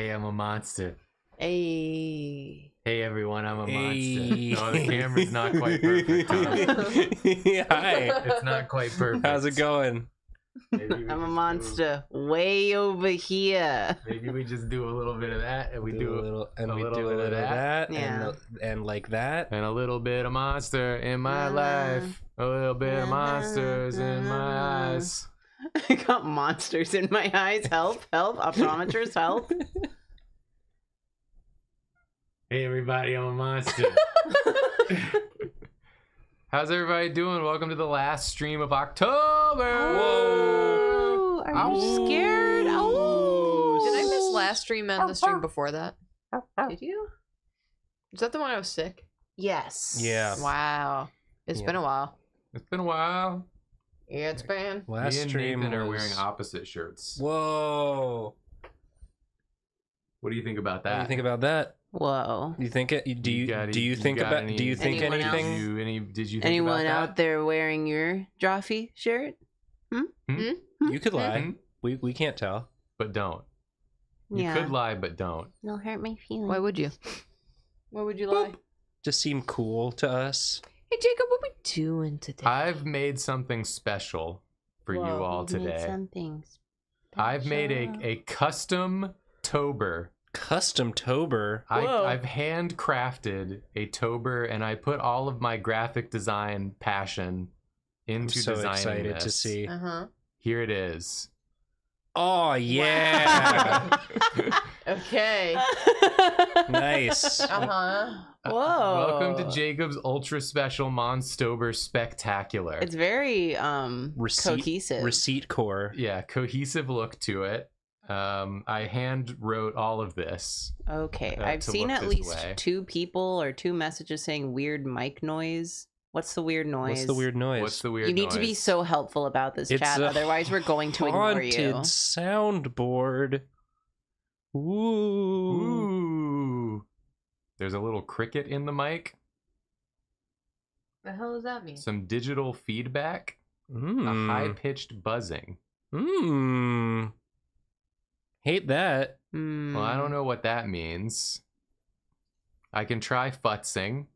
Hey, I'm a monster. Hey. Hey everyone, I'm a Hey. monster. No, the camera's not quite perfect. Tom. Hi. It's not quite perfect. How's it going? Maybe I'm a just monster. Way over here. Maybe we just do a little bit of that, and we do, a little, and a we little do a bit of little of that. that, Yeah. and, and like that. and a little bit of monster in my Uh-huh. life. A little bit of Uh-huh, monsters in my uh-huh. eyes. I got monsters in my eyes. Help, help. Optometrist, help. Hey everybody, I'm a monster. How's everybody doing? Welcome to the last stream of October. Oh, are you Ow. scared? Oh. Did I miss last stream and the stream before that? Did you? Is that the one I was sick? Yes. Yeah. Wow. It's Yeah. been a while. It's been a while. Yeah, it's been. Last Me and stream Nathan are wearing opposite shirts. Whoa! What do you think about that? What that? do you think about that? Whoa. You think it? Do you got- do you think about? any- do you think anything? Did you, any, did you think Anyone about out there wearing your Joffy shirt? Hmm. You could lie. Mhm. We we can't tell. But don't. You yeah. could lie, but don't. It'll hurt my feelings. Why would you? Why would you lie? Just seem cool to us. Hey, Jacob, what we doing today? I've made something special for you Whoa, all You've made today. something I've made a, a custom tober. Custom Tober. I, Whoa. I've handcrafted a tober, and I put all of my graphic design passion I'm into so designing excited to see. Uh huh. Here it is. Oh yeah! Okay. nice. Uh huh. Uh, Whoa. Welcome to Jacob's Ultra Special Monstober Spectacular. It's very um Receipt- cohesive. Receipt core. yeah, cohesive look to it. Um, I hand wrote all of this. okay, uh, I've seen at least way. two people or two messages saying weird mic noise. What's the weird noise? What's the weird noise? What's the weird You need to be so helpful about this It's chat, otherwise we're going to ignore you. haunted soundboard. Ooh. Ooh. There's a little cricket in the mic, The hell does that mean? some digital feedback, a Mm. high pitched buzzing. Mm. Hate that. Hmm. Well, I don't know what that means. I can try futzing.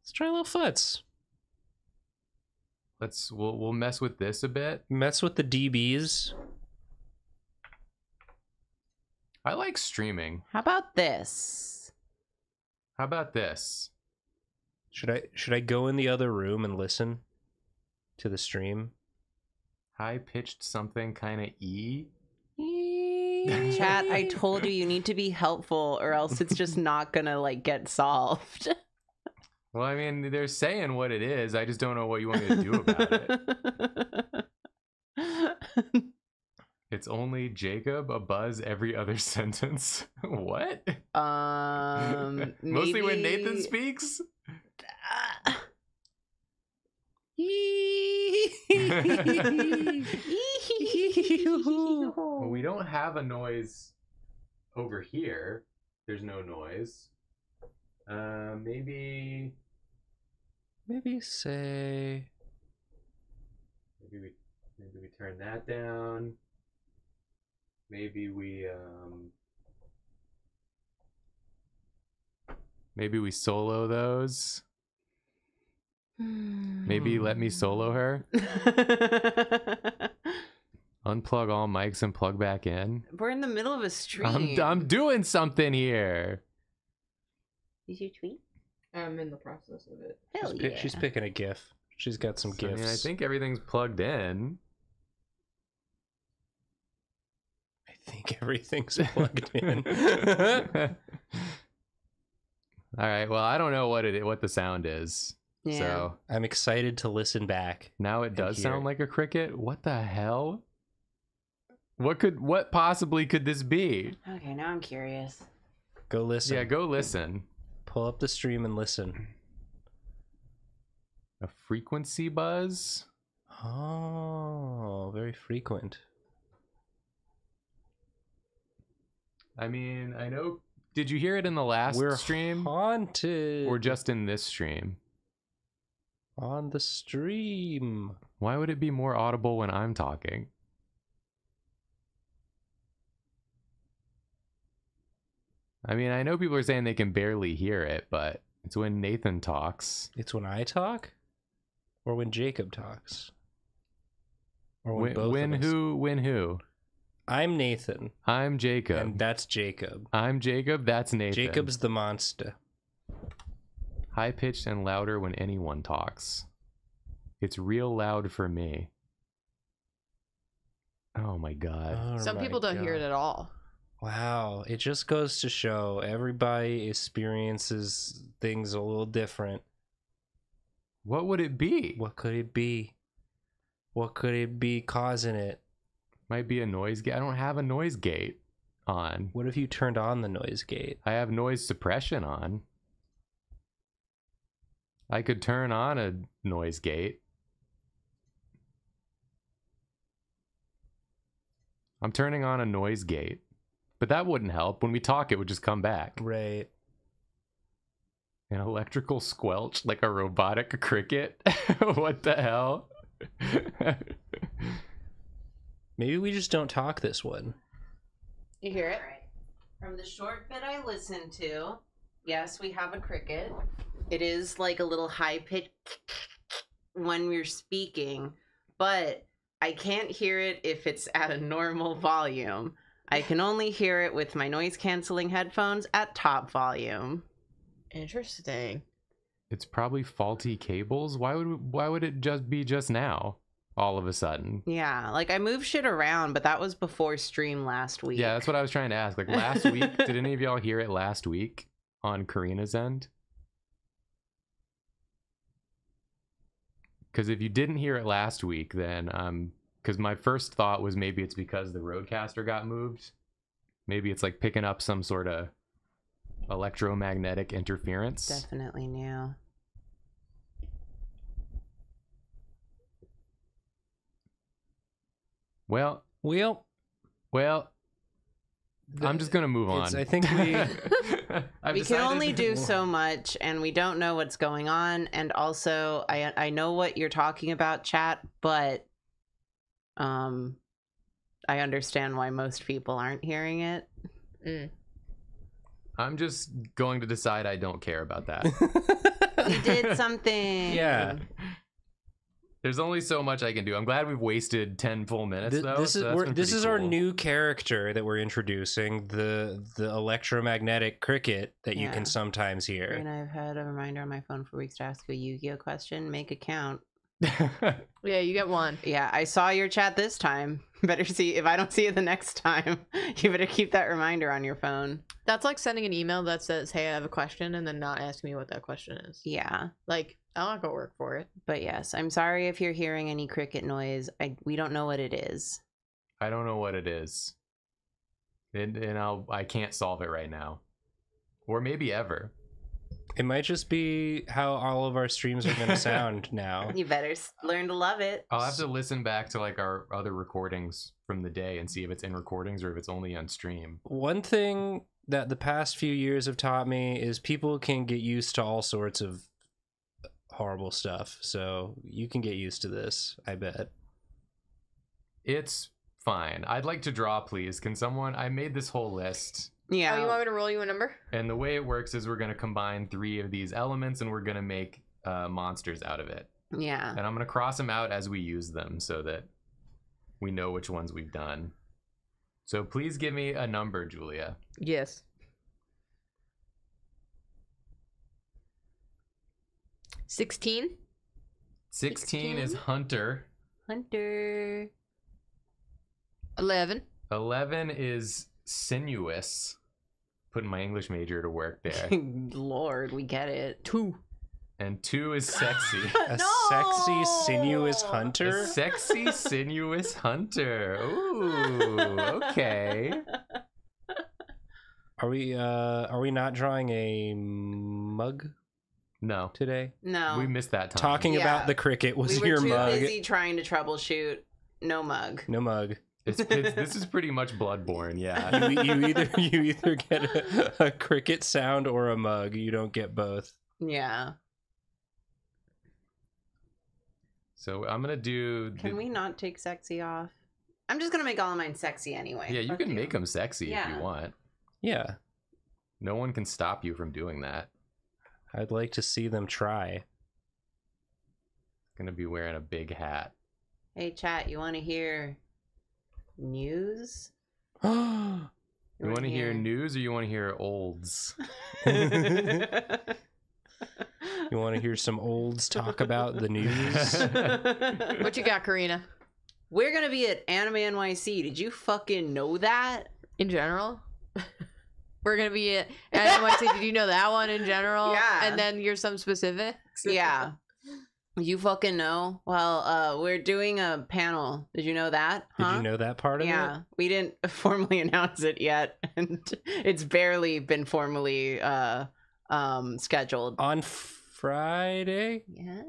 Let's try a little foots. Let's we'll we'll mess with this a bit. Mess with the DBs. I like streaming. How about this? How about this? Should I should I go in the other room and listen to the stream? High pitched something kind of E. Chat, I told you you need to be helpful or else it's just not gonna like get solved. Well, I mean, they're saying what it is. I just don't know what you want me to do about it. It's only Jacob, a buzz every other sentence. what? um Mostly when Nathan speaks? Well, we don't have a noise over here. There's no noise. Uh, maybe Maybe say maybe we maybe we turn that down. Maybe we um maybe we solo those. Maybe let me solo her. Unplug all mics and plug back in. We're in the middle of a stream. I'm I'm doing something here. Did you tweet? I'm in the process of it. Hell she's, yeah. pi- she's picking a GIF. She's got some So, I GIFs. mean, I think everything's plugged in. I think everything's plugged in. All right. Well, I don't know what it what the sound is. yeah. So I'm excited to listen back. now it does sound it. like a cricket. What the hell? What could what possibly could this be? Okay, now I'm curious. Go listen. Yeah, go listen. Pull up the stream and listen. A frequency buzz. Oh, very frequent. I mean, I know. Did you hear it in the last We're stream haunted. or just in this stream? on the stream. Why would it be more audible when I'm talking? I mean, I know people are saying they can barely hear it, but it's when Nathan talks. It's when I talk, or when Jacob talks, or when When, both. when of us. who? When who? I'm Nathan, I'm Jacob. and that's Jacob. I'm Jacob. That's Nathan. Jacob's the monster. high pitched and louder when anyone talks. It's real loud for me. Oh my god. Oh Some my people don't hear it at all. Wow, it just goes to show everybody experiences things a little different. What would it be? What could it be? What could it be causing it? Might be a noise gate. I don't have a noise gate on. What if you turned on the noise gate? I have noise suppression on. I could turn on a noise gate. I'm turning on a noise gate. But that wouldn't help. When we talk, it would just come back. Right. An electrical squelch like a robotic cricket? what the hell? Maybe we just don't talk this one. You hear it? From the short bit I listened to, yes, we have a cricket. It is like a little high pitch when we're speaking, but I can't hear it if it's at a normal volume. I can only hear it with my noise canceling headphones at top volume. Interesting. it's probably faulty cables. Why would why would it just be just now? All of a sudden. Yeah, like I move shit around, but that was before stream last week. Yeah, that's what I was trying to ask. Like last week, did any of y'all hear it last week on Karina's end? Because if you didn't hear it last week, then um, because my first thought was maybe it's because the RODECaster got moved. Maybe it's like picking up some sort of electromagnetic interference. Definitely new. Well, Well, well, I'm just gonna move it's- on. I think we- I've we can decided- only do so much and we don't know what's going on and also i i know what you're talking about chat but um i understand why most people aren't hearing it Mm. I'm just going to decide I don't care about that. we did something Yeah. There's only so much I can do. I'm glad we've wasted ten full minutes Th- though. this so is that's we're, this pretty is our new character that we're introducing the the electromagnetic cricket that you can sometimes hear. and hear. i've had a reminder on my phone for weeks to ask a yu-gi-oh question make a count Yeah, you get one. yeah i saw your chat this time better see if i don't see it the next time you better keep that reminder on your phone That's like sending an email that says, "Hey, I have a question," and then not asking me what that question is. yeah Like, I'll not go work for it. But yes, I'm sorry if you're hearing any cricket noise. I we don't know what it is. I don't know what it is, and and I'll I can't solve it right now, or maybe ever. It might just be how all of our streams are going to sound now. You better learn to love it. I'll have to listen back to like our other recordings from the day and see if it's in recordings or if it's only on stream. One thing that the past few years have taught me is people can get used to all sorts of horrible stuff. So you can get used to this, I bet. It's fine. I'd like to draw, please. Can someone? I made this whole list. Yeah. Oh, you want me to roll you a number? And the way it works is we're going to combine three of these elements and we're going to make uh, monsters out of it. yeah. And I'm going to cross them out as we use them so that we know which ones we've done. So please give me a number, Julia. Yes. Sixteen. 16 is Hunter. Hunter. Eleven. 11 is Sinuous. Putting my English major to work there. Lord, we get it. Two. and 2 is Sexy. A sexy, sinuous hunter? A hunter? sexy, sinuous hunter. Ooh, okay. Are we uh are we not drawing a mug No, today? No. we missed that time. Talking Yeah. about the cricket was we were your too mug. busy trying to troubleshoot. No mug. No mug. It's, it's, this is pretty much Bloodborne, yeah. You, you either you either get a, a cricket sound or a mug. You don't get both. Yeah. So I'm gonna do. Can we not take sexy off? I'm just gonna make all of mine sexy anyway. Yeah, you Fuck can make them sexy if Yeah. you want. Yeah. No one can stop you from doing that. I'd like to see them try. Gonna be wearing a big hat. Hey, chat, you want to hear news? You want to hear news or you want to hear olds? you want to hear some olds talk about the news? What you got, Karina? We're gonna be at Anime NYC. Did you fucking know that? In general? We're gonna be at NYC. Did you know that one in general? Yeah. And then you're some specific. Yeah. You fucking know. Well, uh, we're doing a panel. Did you know that? Did you know that part of yeah, it? Yeah, we didn't formally announce it yet, and it's barely been formally uh, um, scheduled. On Friday? Yes.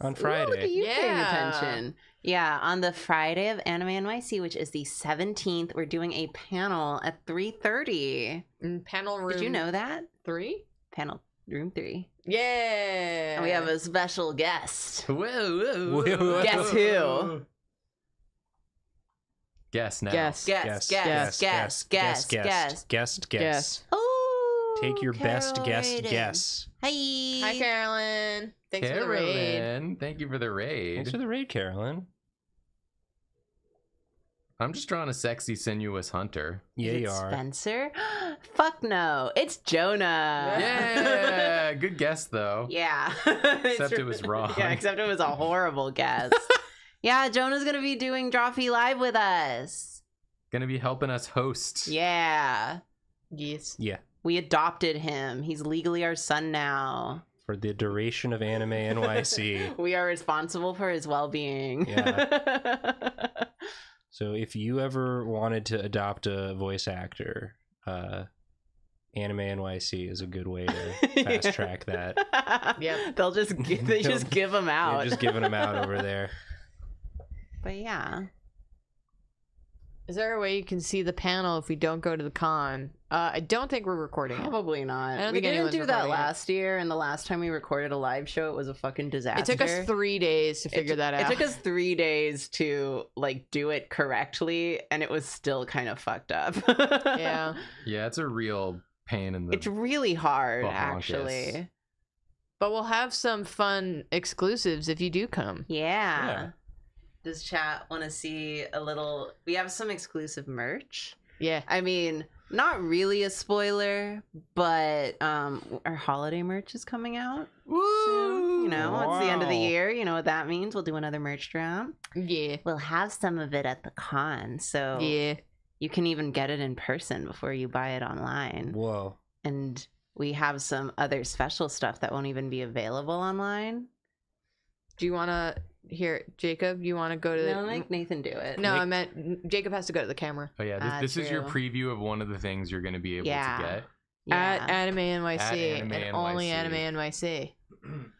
On Ooh, look Friday. at you paying Yeah. attention. Yeah, on the Friday of Anime NYC, which is the 17th, we're doing a panel at 3.30. In Mm, panel room. Did you know that? three? Panel room 3. Yeah. And we have a special guest. Whoa, whoa, whoa. Guess who? Guess now. Guess. Guest, Guess, guest, guest, guest, guest, guest. guest, Guess. guest. Oh, Take your best Carol guess Raiden. guess. Hey. Hi, Carolyn. Thanks for the raid. Carolyn, thank you for the raid. Thanks for the raid, Carolyn. I'm just drawing a sexy, sinuous hunter. Yeah, Is it you are. Spencer? Fuck no. It's Jonah. Yeah, good guess though. Yeah. Except it was wrong. Yeah, except it was a horrible guess. yeah, Jonah's gonna be doing Drawfee Live with us. Gonna be helping us host. Yeah. Yes. Yeah. We adopted him. He's legally our son now. For the duration of Anime NYC. We are responsible for his well being. So if you ever wanted to adopt a voice actor, uh, Anime NYC is a good way to fast track that. Yep. They'll just gi- they just give them out. You're just giving them out over there. but yeah. Is there a way you can see the panel if we don't go to the con? Uh, I don't think we're recording it. Probably not. I don't we think didn't do that recording it. last year, and the last time we recorded a live show, it was a fucking disaster. It took us three days to figure t- that out. It took us three days to like do it correctly, and it was still kind of fucked up. yeah. Yeah, it's a real pain in the. it's really hard, Bahonkus. actually. But we'll have some fun exclusives if you do come. Yeah. Yeah. Does chat want to see a little? We have some exclusive merch. Yeah. I mean, not really a spoiler, but um, our holiday merch is coming out soon. You know, it's the end of the year. You know what that means. We'll do another merch drop. Yeah. We'll have some of it at the con, so Yeah. you can even get it in person before you buy it online. Whoa. And we have some other special stuff that won't even be available online. Do you want to hear Jacob? You want to go to the? No, make Nathan do it. no, Make- I meant Jacob has to go to the camera oh yeah, this, Ah, this is your true. preview of one of the things you're gonna be able Yeah. to get. at Anime NYC At Anime and only NYC. Anime NYC.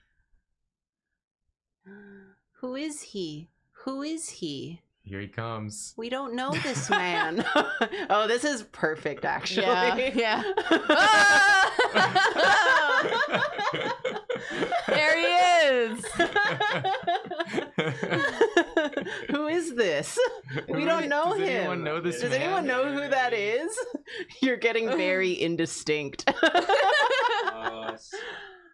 Who is he? Who is he? Here he comes. We don't know this man. oh, this is perfect, actually. Yeah, There he is. who is this? We don't is- know Does him. anyone know this Does man? anyone know who that is? You're getting oh. very indistinct.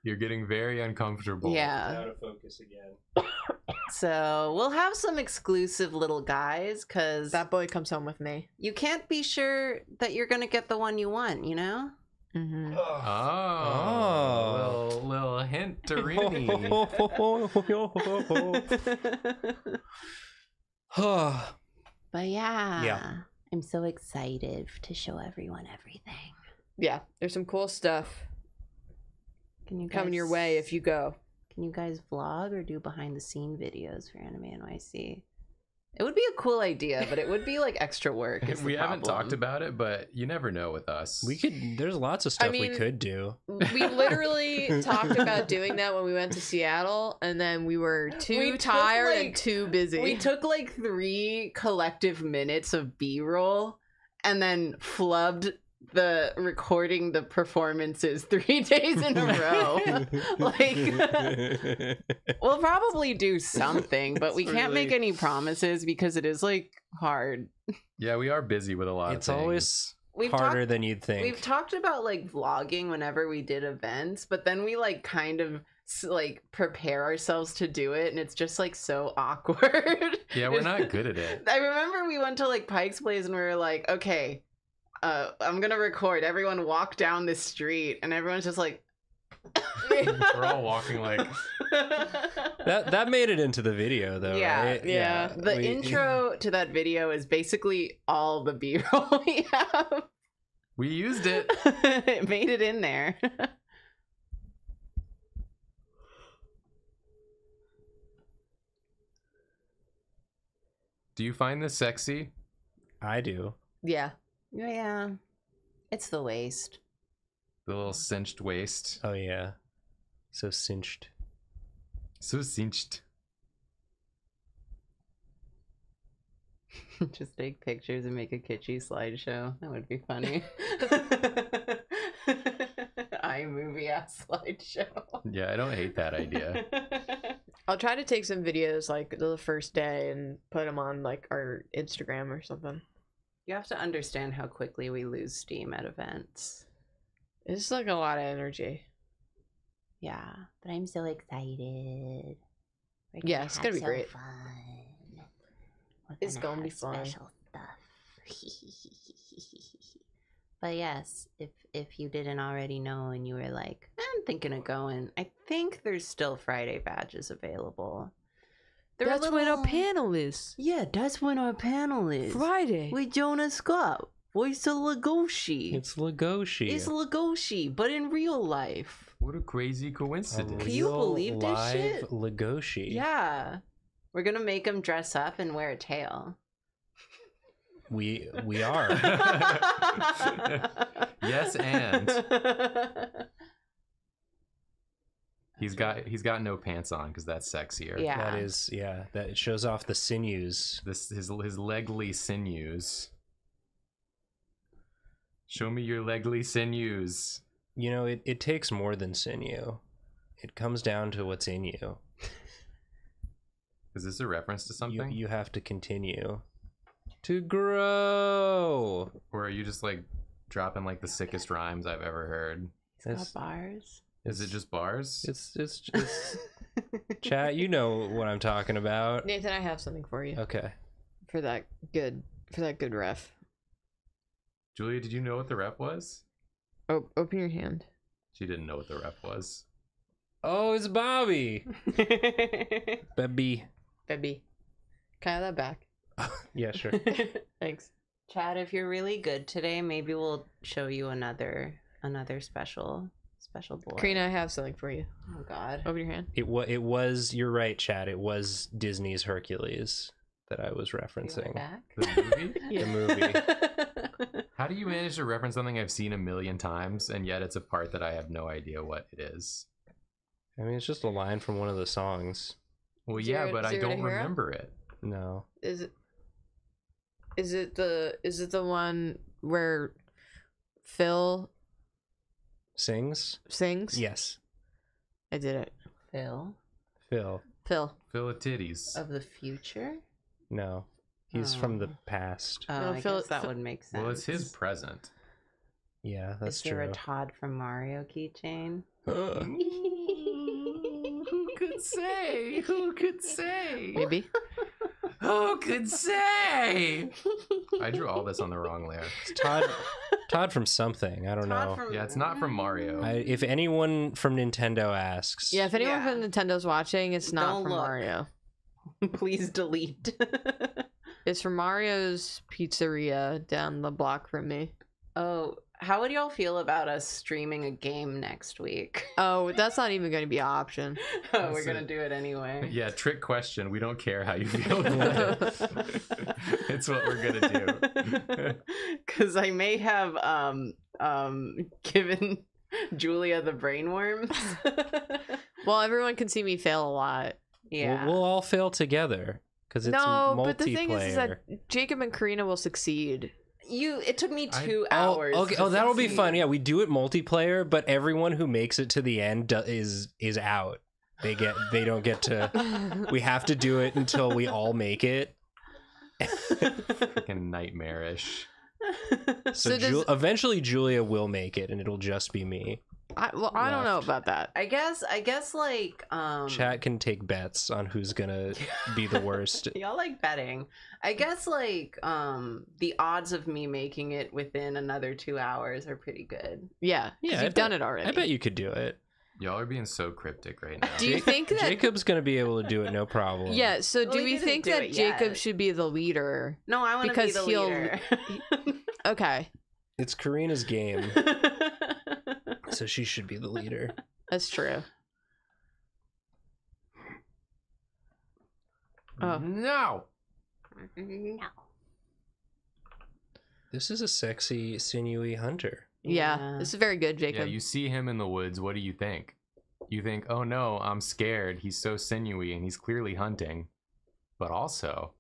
You're getting very uncomfortable. yeah. of focus again. So we'll have some exclusive little guys because that boy comes home with me. you can't be sure that you're gonna get the one you want. You know. Mm-hmm. Oh, Little, little hint to Rini. But yeah. Yeah. I'm so excited to show everyone everything. Yeah, there's some cool stuff Can you coming your way if you go. Can you guys vlog or do behind the scene videos for Anime NYC? It would be a cool idea, but it would be like extra work. is the we haven't talked about it, but you never know with us. we could. There's lots of stuff we mean- could do. We literally talked about doing that when we went to Seattle, and then we were too We tired like- and too busy. We took like three collective minutes of B roll and then flubbed the recording the performances three days in a row. like we'll probably do something, but we can't make any promises because it is like hard. yeah, we are busy with a lot it's of always we've harder talked than you'd think. we've talked about like vlogging whenever we did events, but then we like kind of like prepare ourselves to do it, and it's just like so awkward. Yeah, we're not good at it. I remember we went to like Pike's Place and we were like, okay, uh, I'm gonna record. Everyone walk down this street, and everyone's just like. We're all walking like that that made it into the video though, Yeah, right? yeah. The we- intro to that video is basically all the B-roll we have. we used it. it made it in there. Do you find this sexy? I do. Yeah. Yeah, it's the waist. The little cinched waist. Oh yeah. So cinched. So cinched. Just take pictures and make a kitschy slideshow. That would be funny. iMovie ass slideshow. Yeah, I don't hate that idea. I'll try to take some videos like the first day and put them on like our Instagram or something. You have to understand how quickly we lose steam at events. It's like a lot of energy. Yeah, but I'm so excited. We're Yeah, it's gonna be so great. Fun. We're It's gonna be fun. Special stuff. but yes, if if you didn't already know and you were like, I'm thinking of going, I think there's still Friday badges available. They're a That's when our panel is. Yeah, that's when our panel is. Friday. With Jonah Scott, voice of Legoshi. It's Legoshi. It's Legoshi, but in real life. What a crazy A coincidence. Can you real believe this live shit? Legoshi. Yeah. We're gonna make him dress up and wear a tail. We we are. Yes, and he's got he's got no pants on because that's sexier. Yeah. That is yeah. That it shows off the sinews. This his his legly sinews. Show me your legly sinews. You know, it, it takes more than sinew. It comes down to what's in you. Is this a reference to something? you have to continue to grow. or are you just like dropping like the sickest rhymes I've ever heard? He's got bars. Is it just bars? It's it's it's chat. You know what I'm talking about. Nathan, I have something for you Okay. for that good for that good ref. Julia, did you know what the rep was? Oh, open your hand. She didn't know what the rep was. Oh, it's Bobby. Baby. Baby. Can I have that back? Yeah, sure. Thanks. Chad, if you're really good today, maybe we'll show you another another special special boy. Karina, I have something for you. Oh God. Open your hand. It was. It was. You're right, Chad. It was Disney's Hercules that I was referencing. back? The movie? The movie. How do you manage to reference something I've seen a million times and yet it's a part that I have no idea what it is? I mean, it's just a line from one of the songs. Well, Zero- yeah, but I Zero to don't remember it. No. Is it? Is it the? Is it the one where Phil Sings. sings? Yes. I did it. Phil Phil. Phil. Phil of titties. of the future. No. He's from the Oh. past. Oh, No, I Phil- guess that Phil- would make sense. well, it's his present. Yeah, that's Is there true. a Todd from Mario keychain? Who could say? Who could say? Maybe. Who could say? I drew all this on the wrong layer. It's Todd. Todd from something. I don't Todd know. from- Yeah, it's not from Mario. I, if anyone from Nintendo asks, Yeah, if anyone Yeah. from Nintendo's watching, it's not Don't from look. Mario. Please delete. It's from Mario's Pizzeria down the block from me. oh, how would y'all feel about us streaming a game next week? Oh, that's not even going to be an option. oh, we're gonna do it anyway. Yeah, trick question. We don't care how you feel about it. it's what we're gonna do. Because I may have um um given Julia the brainworms. Well, everyone can see me fail a lot. yeah. we'll, we'll all fail together because it's no, but the thing is, is that Jacob and Karina will succeed. You. It took me I- two Oh, hours. okay. Oh, that'll be fun. Yeah, we do it multiplayer, but everyone who makes it to the end do- is is out. They get they don't get to. We have to do it until we all make it. Freaking nightmarish. So, So does- Ju- eventually Julia will make it, and it'll just be me. I, well, I don't know about that. I guess I guess like um Chat can take bets on who's gonna be the worst. Y'all like betting. I guess like um the odds of me making it within another two hours are pretty good. Yeah, Yeah, I you've done it already. I bet you could do it. Y'all are being so cryptic right now. Do you think that? Jacob's gonna be able to do it, no problem. Yeah. So Well, do he we think do that Jacob yet. should be the leader? No, I want to be Because the he'll- leader. Okay, it's Karina's game, so she should be the leader. that's true. Oh. No. No. This is a sexy, sinewy hunter. Yeah, this is very good, Jacob. Yeah, Jacob. you see him in the woods. What do you think? You think, oh no, I'm scared. He's so sinewy and he's clearly hunting. But also,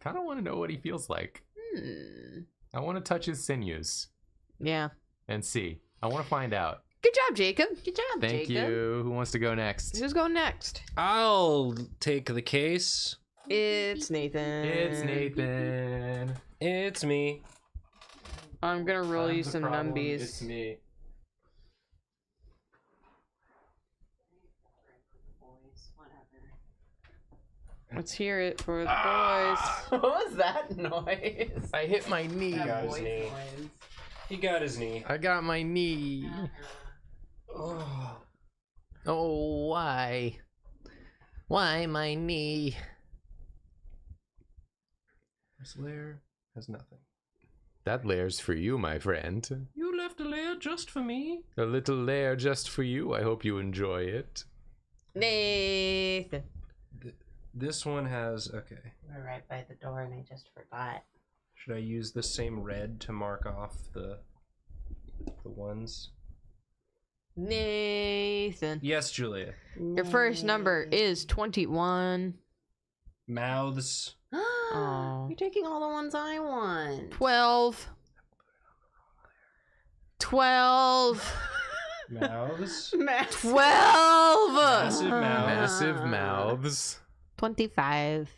kind of want to know what he feels like. Hmm. I want to touch his sinews yeah. and see. I want to find out. Good job, Jacob. Good job, Thank Jacob. you. Who wants to go next? Who's going next? I'll take the case. It's Nathan. It's Nathan. It's me. I'm gonna roll I'm you some problem. numbies. It's me. Let's hear it for the Ah! what was that noise? I hit my knee. got his knee. noise. He got his knee. I got my knee. Oh. Oh, why? Why my knee? This layer has nothing. That layer's for you, my friend. You left a layer just for me. A little layer just for you. I hope you enjoy it. Nathan. This one has okay. We're right by the door, and I just forgot. Should I use the same red to mark off the the ones? Nathan. Yes, Julia. Your first number is 21. Mouths. Aw. You're taking all the ones I want. 12. 12. Mouths. 12. Massive mouth. Massive mouths. 25.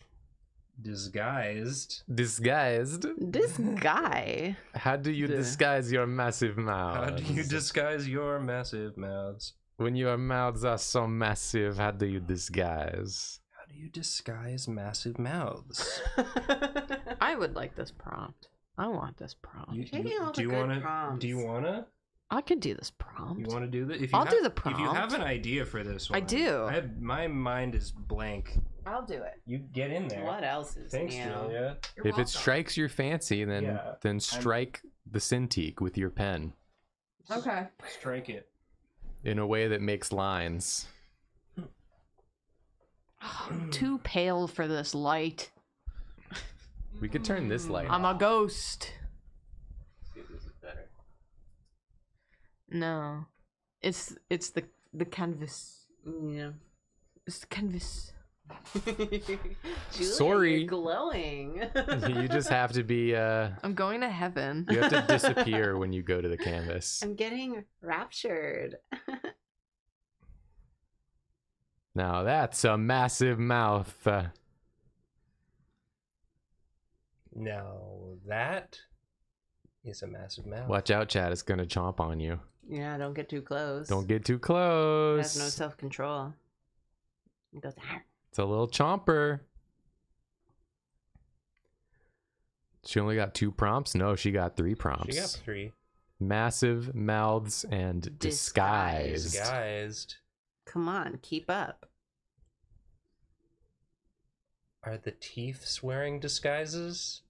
Disguised. Disguised. This guy. How do you The- disguise your massive mouths? How do you disguise your massive mouths? when your mouths are so massive, how do you disguise? How do you disguise massive mouths? I would like this prompt. I want this prompt. You, taking you- all do the you good wanna? prompts. Do you wanna? I could do this prompt. You wanna do this? If you I'll have, do the prompt. If you have an idea for this I one, do. I have, my mind is blank. I'll do it. You get in there. What else is Thanks, new? Julia. You're if welcome. it strikes your fancy, then Yeah, then strike the Cintiq with your pen Okay. Strike it. in a way that makes lines. I'm too pale for this light. We could turn this light. I'm a ghost. See if this is better. No. It's it's the the canvas. Yeah. It's the canvas. Julia, Sorry. you're glowing. you just have to be uh I'm going to heaven. you have to disappear when you go to the canvas. I'm getting raptured. Now that's a massive mouth. Uh, Now that is a massive mouth. watch out, Chad. It's gonna chomp on you. Yeah, don't get too close. Don't get too It close. has no self control. It goes. "Arr." It's a little chomper. She only got two prompts? No, she got three prompts. She got three. Massive mouths and disguised. Disguised. Come on, keep up. Are the teeth swearing disguises?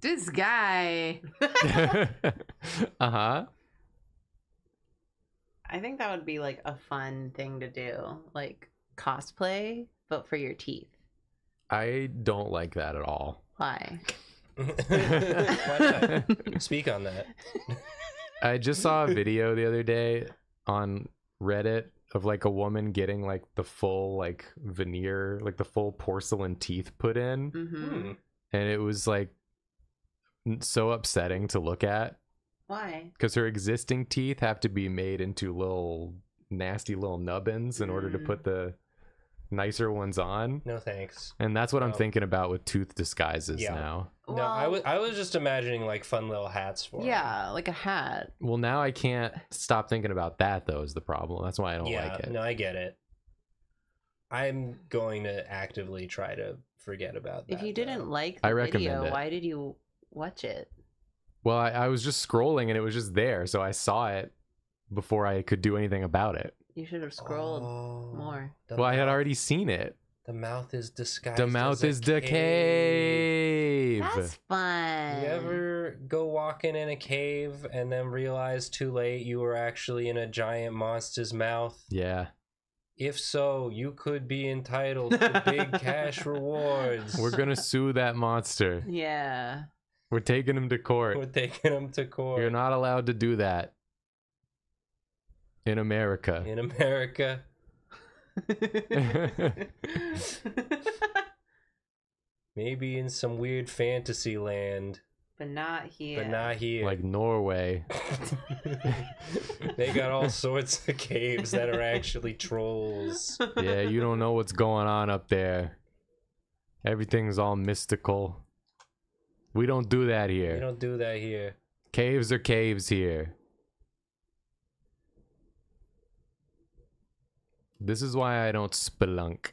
This guy. uh huh. I think that would be like a fun thing to do, like cosplay, but for your teeth. I don't like that at all. Why? Why not? Speak on that. I just saw a video the other day on Reddit of like a woman getting like the full like veneer, like the full porcelain teeth put in, Mm-hmm. Hmm. and it was like so upsetting to look at Why? because her existing teeth have to be made into little nasty little nubbins in order to Mm. put the nicer ones on. No thanks. And that's what I'm thinking about with tooth disguises Yeah. now. no, I was I was just imagining like fun little hats for. Yeah, like a hat. Well, now I can't stop thinking about that though is the problem. That's why I don't yeah. like it. No, I get it. I'm going to actively try to forget about that. If you didn't though. like the I recommend video, it. why did you watch it? Well, I, I was just scrolling and it was just there, so I saw it before I could do anything about it. You should have scrolled Oh, more. the well, I had already seen it. The mouth is disguised. The mouth a is the cave. That's fun. You ever go walking in a cave and then realize too late you were actually in a giant monster's mouth? Yeah, If so, you could be entitled to big cash rewards. we're gonna sue that monster. Yeah. We're taking him to court. We're taking him to court. You're not allowed to do that in America. in America. Maybe in some weird fantasy land, but not here. but not here. like Norway. they got all sorts of caves that are actually trolls. Yeah, you don't know what's going on up there. Everything's all mystical. We don't do that here. We don't do that here. Caves are caves here. This is why I don't spelunk.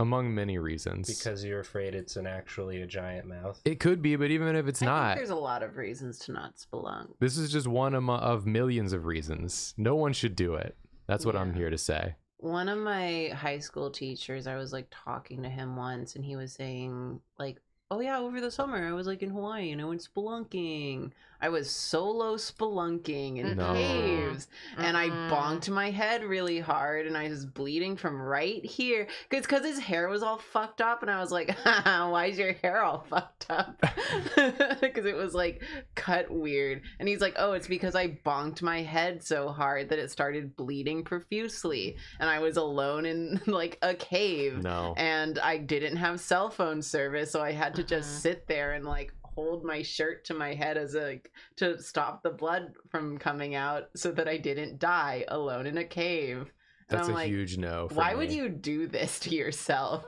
Among many reasons. Because you're afraid it's an actually a giant mouth. it could be, but even if it's I not, think there's a lot of reasons to not spelunk. this is just one amo- of millions of reasons. No one should do it. That's what I'm here to say. One of my high school teachers, I was like talking to him once, and he was saying like, "Oh yeah, over the summer I was like in Hawaii and I went spelunking. I was solo spelunking in No. caves, and I bonked my head really hard, and I was bleeding from right here because because his hair was all fucked up, and I was like, "Why is your hair all fucked up?" Because it was like cut weird, and he's like, "Oh, it's because I bonked my head so hard that it started bleeding profusely, and I was alone in like a cave." No. and I didn't have cell phone service, so I had to Uh-huh. just sit there and like hold my shirt to my head as a to stop the blood from coming out, so that I didn't die alone in a cave. And That's I'm a like, huge no. for Why would you do this to yourself?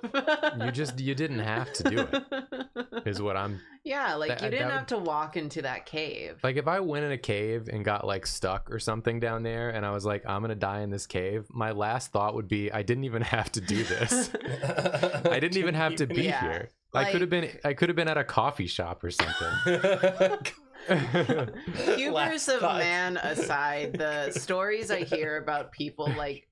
You just you didn't have to do it. Is what I'm yeah, like That- you uh, didn't that have to walk into that cave. like if I went in a cave and got like stuck or something down there and I was like I'm going to die in this cave, my last thought would be I didn't even have to do this. I didn't even have to be Yeah, here. I could have been I could have been at a coffee shop or something. Hubris Last of man aside, the stories I hear about people like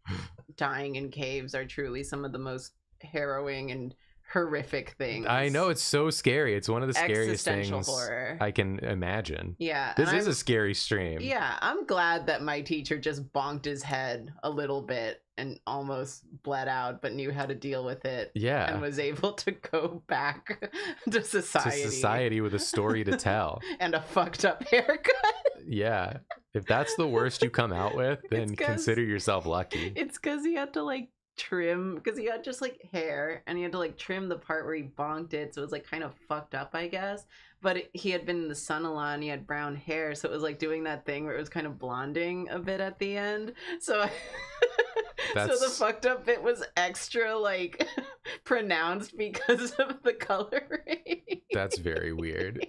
dying in caves are truly some of the most harrowing and horrific things. I know it's so scary. It's one of the scariest things horror. I can imagine. yeah, This is I'm- a scary stream. Yeah, I'm glad that my teacher just bonked his head a little bit and almost bled out, but knew how to deal with it Yeah. and was able to go back to society, To society with a story to tell. and a fucked up haircut. Yeah. If that's the worst you come out with, then consider yourself lucky. It's because he had to like trim because he had just like hair and he had to like trim the part where he bonked it so it was like kind of fucked up i guess. But it, he had been in the sun a lot and he had brown hair so it was like doing that thing where it was kind of blonding a bit at the end. So I, so the fucked up bit was extra like pronounced because of the coloring. That's very weird.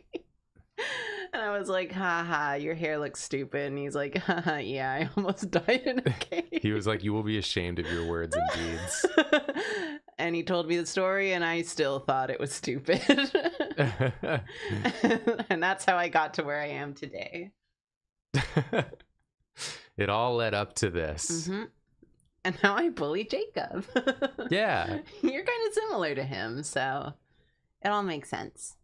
and i was like haha your hair looks stupid and he's like haha yeah i almost died in a cave He was like, You will be ashamed of your words and deeds. and he told me the story, and I still thought it was stupid. and that's how I got to where I am today. it all led up to this. hmm And now I bully Jacob. Yeah. You're kind of similar to him, so it all makes sense.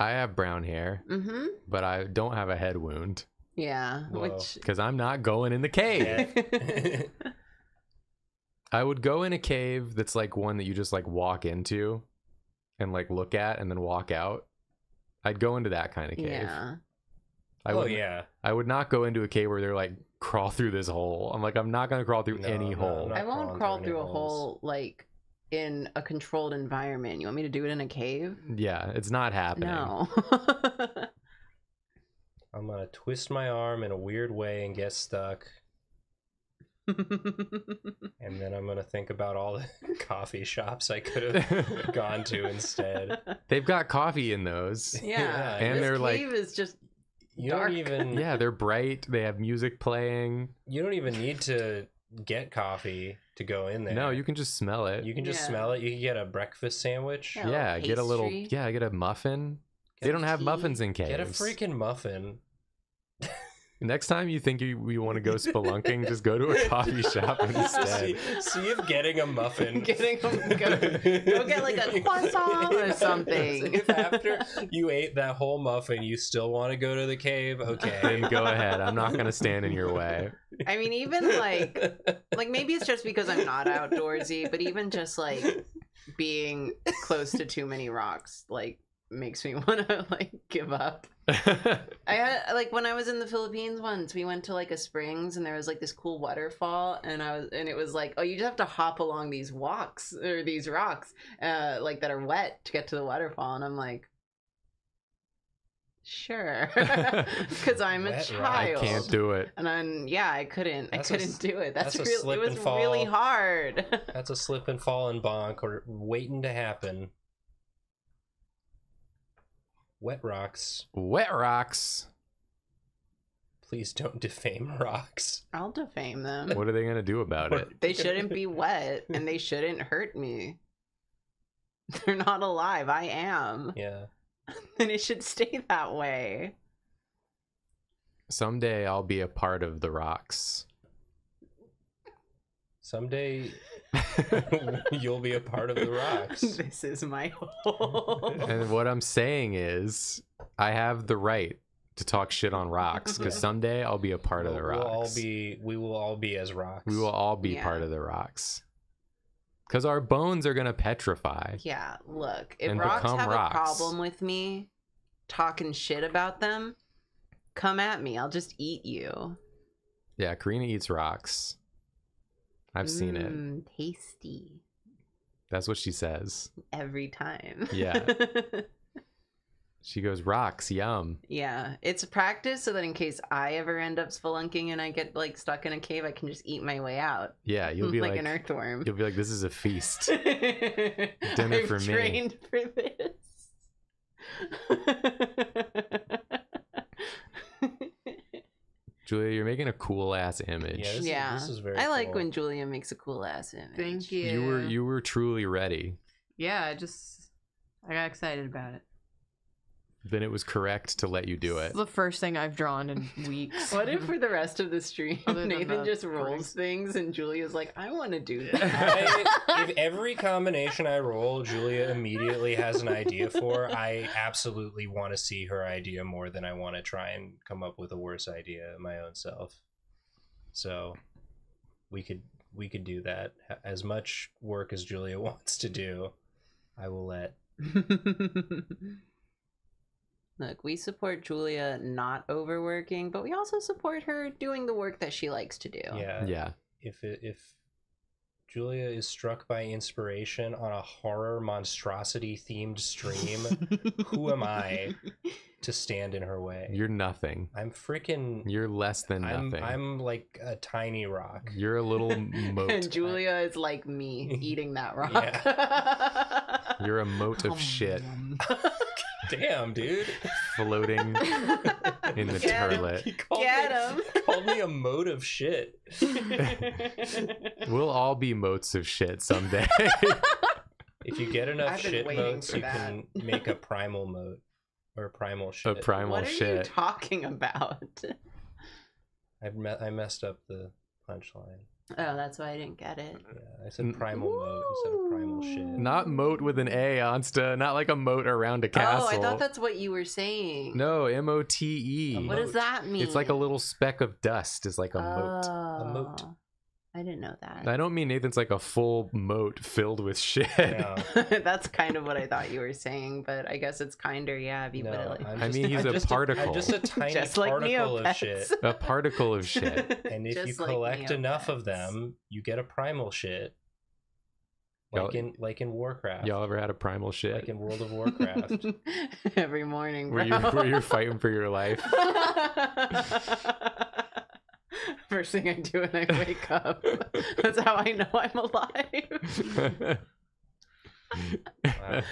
I have brown hair, Mm-hmm. but I don't have a head wound Yeah. Whoa. Which. because I'm not going in the cave. Yeah. I would go in a cave that's like one that you just like walk into and like look at and then walk out. I'd go into that kind of cave. Yeah. I oh would yeah. I would not go into a cave where they're like crawl through this hole. I'm like I'm not gonna crawl through No, any no, hole. I won't crawl through through a any hole like in a controlled environment. You want me to do it in a cave? Yeah, it's not happening. No. I'm gonna twist my arm in a weird way and get stuck. And then I'm gonna think about all the coffee shops I could have gone to instead. They've got coffee in those. yeah, And this they're like- is just You Dark. don't even Yeah, they're bright. They have music playing. you don't even need to get coffee to go in there. No, you can just smell it. you can just Yeah. smell it. You can get a breakfast sandwich. Yeah. yeah, little get a little. pastry. Yeah, get a muffin. They Get don't have tea. muffins in caves. Get a freaking muffin. Next time you think you, you want to go spelunking, just go to a coffee shop see, instead. see if getting a muffin. Getting a- go- go get, like, a croissant or something. if after you ate that whole muffin, you still want to go to the cave, okay. Then go ahead. I'm not gonna stand in your way. I mean, even like like maybe it's just because I'm not outdoorsy, but even just like being close to too many rocks like makes me want to like give up. I had like when I was in the Philippines once, we went to like a springs and there was like this cool waterfall and I was and it was like, oh, you just have to hop along these walks or these rocks uh like that are wet to get to the waterfall and I'm like sure because I'm a rock. I child. can't do it. And then yeah, I couldn't. That's I a couldn't s- do it. That's, that's a real. It was really hard. That's a slip and fall and bonk or waiting to happen. Wet rocks. Wet rocks. Please don't defame rocks. I'll defame them. What are they gonna do about it? They shouldn't be wet, and they shouldn't hurt me. They're not alive. I am, Yeah. and it should stay that way. Someday I'll be a part of the rocks. Someday you'll be a part of the rocks. this is my home. And what I'm saying is, I have the right to talk shit on rocks because someday I'll be a part of the rocks. We'll all be we will all be as rocks. We will all be Yeah. part of the rocks. Because our bones are gonna petrify. Yeah, look, if And rocks have rocks. a problem with me talking shit about them, come at me. I'll just eat you. Yeah, Karina eats rocks. I've seen it. Mm, Tasty That's what she says. every time. Yeah. She goes, rocks, yum. yeah, it's a practice so that in case I ever end up spelunking and I get like stuck in a cave, I can just eat my way out Yeah, you'll be like, like, an earthworm. you'll be like, this is a feast. Dinner Dinner I've for me. trained for this. Julia, you're making a cool ass image. Yeah, this, yeah, Is, this is very I like cool. when Julia makes a cool ass image. Thank you. you were you were truly ready. Yeah, I just I got excited about it. Then it was correct to let you do it. It's the first thing I've drawn in weeks. What if for the rest of the stream, Other Nathan just recording. rolls things and Julia's like, I want to do that. I, if every combination I roll, Julia immediately has an idea for, I absolutely want to see her idea more than I want to try and come up with a worse idea my own self. So we could we could do that. As much work as Julia wants to do, I will let. Look, we support Julia not overworking, but we also support her doing the work that she likes to do. Yeah. Yeah. If it, if Julia is struck by inspiration on a horror monstrosity themed stream, who am I to stand in her way? You're nothing. I'm freaking. You're less than I'm nothing. I'm like a tiny rock. You're a little moat. And Julia is like me eating that rock. You're a moat of shit Damn, dude. floating in the Get him. turlet. He called Get me, him. called me a moat of shit. We'll all be moats of shit someday. If you get enough I've been shit waiting moats, for you that. can make a primal moat or a primal shit. a shit. primal what are you shit. talking about? I me- I messed up the punchline. Oh, that's why I didn't get it. Yeah, I said N- primal moat instead of primal shit. Not moat with an A, Onsta. Not like a moat around a castle. Oh, I thought that's what you were saying. No, M O T E. What does that mean? It's like a little speck of dust. Is like a moat. Oh. A moat. I didn't know that. I don't mean Nathan's like a full moat filled with shit. No, That's kind of what I thought you were saying, but I guess it's kinder, yeah, if you put it like I'm I mean, he's I'm a just particle. I'm just a tiny just like particle of shit. A particle of shit. And if you Just like collect enough of them, you get a primal shit. Like in like in Warcraft. Y'all ever had a primal shit? Like in World of Warcraft. Every morning, where bro. you're where you're fighting for your life. First thing I do when I wake up. That's how I know I'm alive. Wow.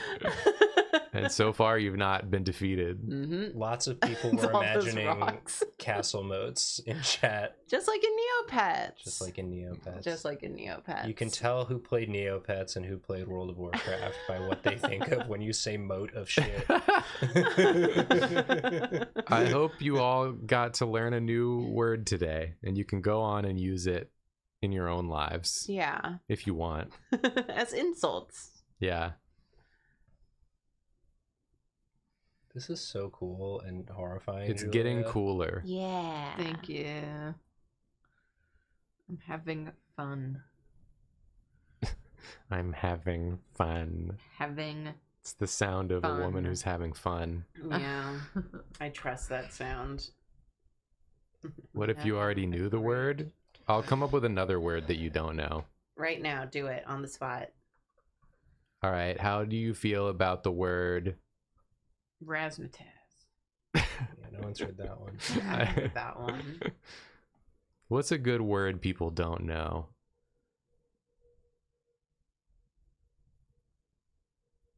and so far, you've not been defeated. mm-hmm. Lots of people It's were imagining castle moats in chat, Just like in Neopets. just like in Neopets. Just like in Neopets. You can tell who played Neopets and who played World of Warcraft by what they think of when you say moat of shit. I hope you all got to learn a new word today, and you can go on and use it in your own lives Yeah. if you want. As insults. Yeah. This is so cool and horrifying. It's getting cooler. Yeah. Thank you. I'm having fun. I'm having fun. Having. It's the sound of a woman who's having fun. Yeah. I trust that sound. What if you already knew the word? I'll come up with another word that you don't know. Right now, do it on the spot. All right. How do you feel about the word? Razzmatazz. Yeah, no one's heard that one. I heard that one. What's a good word people don't know?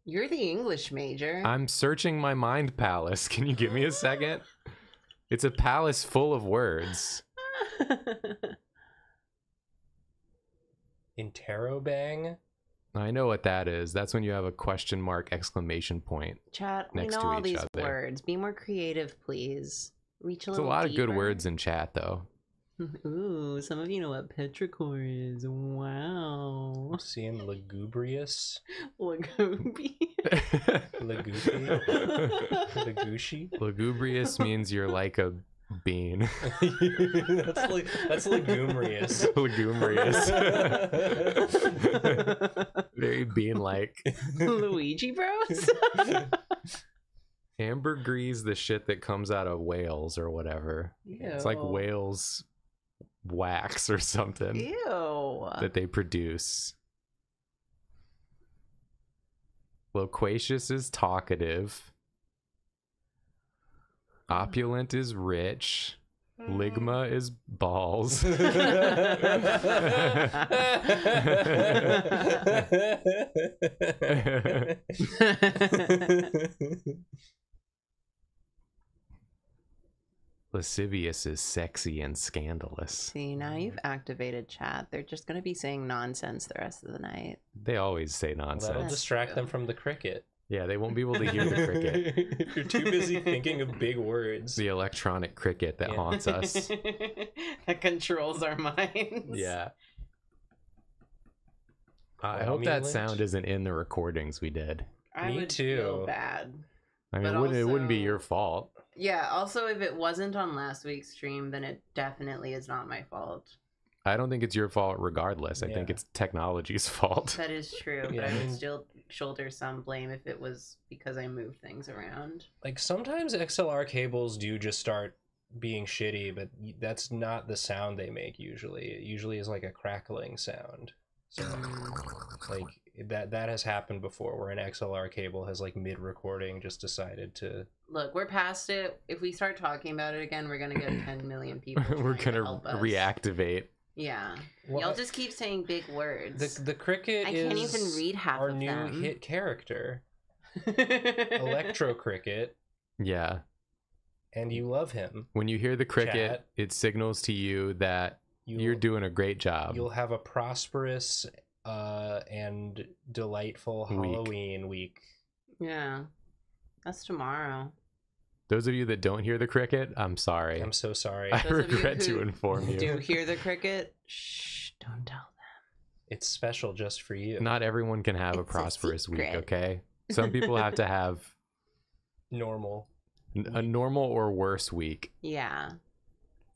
You're the English major. I'm searching my mind palace. Can you give me a second? It's a palace full of words. Interrobang? I know what that is. That's when you have a question mark exclamation point. Chat, we know to all each these other. words. Be more creative, please. Reach a There's a little lot of good words in chat though. Ooh, some of you know what petrichor is. Wow. I'm seeing lugubrious. Lagoopy. Lagoopy. Lagushi. Lugubrious means you're like a bean. that's like that's legubrious. Lugubrious. Very bean like. Luigi Bros? Ambergris the shit that comes out of whales or whatever. It's like whales wax or something Ew. that they produce. Loquacious is talkative. Opulent is rich. Ligma mm. is balls. Lascivious is sexy and scandalous. See, now you've mm. activated chat. They're just going to be saying nonsense the rest of the night. They always say nonsense. That'll. That's distract them from the cricket. Yeah, they won't be able to hear the cricket. if you're too busy thinking of big words. The electronic cricket that Yeah. haunts us. that controls our minds. Yeah. I hope that Romulant. sound isn't in the recordings we did. I Me would too. feel bad. I mean, it wouldn't, it wouldn't be your fault. Yeah, also, if it wasn't on last week's stream, then it definitely is not my fault. I don't think it's your fault regardless. I think it's technology's fault. That is true, but Yeah, I I would still shoulder some blame if it was because I moved things around. like sometimes XLR cables do just start being shitty, but that's not the sound they make usually. It usually is like a crackling sound. So like that that has happened before where an XLR cable has like mid recording just decided to Look, we're past it. If we start talking about it again, we're gonna get 10 million people. We're gonna reactivate. Yeah. Well, Y'all just keep saying big words. the the cricket I is can't even read half our of new them. hit character, Electro Cricket, Yeah. and you love him. When you hear the cricket, Chat. it signals to you that You'll, you're doing a great job. You'll have a prosperous uh, and delightful Week. Halloween week. yeah. That's tomorrow. Those of you that don't hear the cricket, I'm sorry. I'm so sorry. I Those of you regret to inform you. Do you hear the cricket? Shh, don't tell them. It's special just for you. Not everyone can have a It's a prosperous week, okay? Some people have to have normal. n- a normal or worse week. Yeah.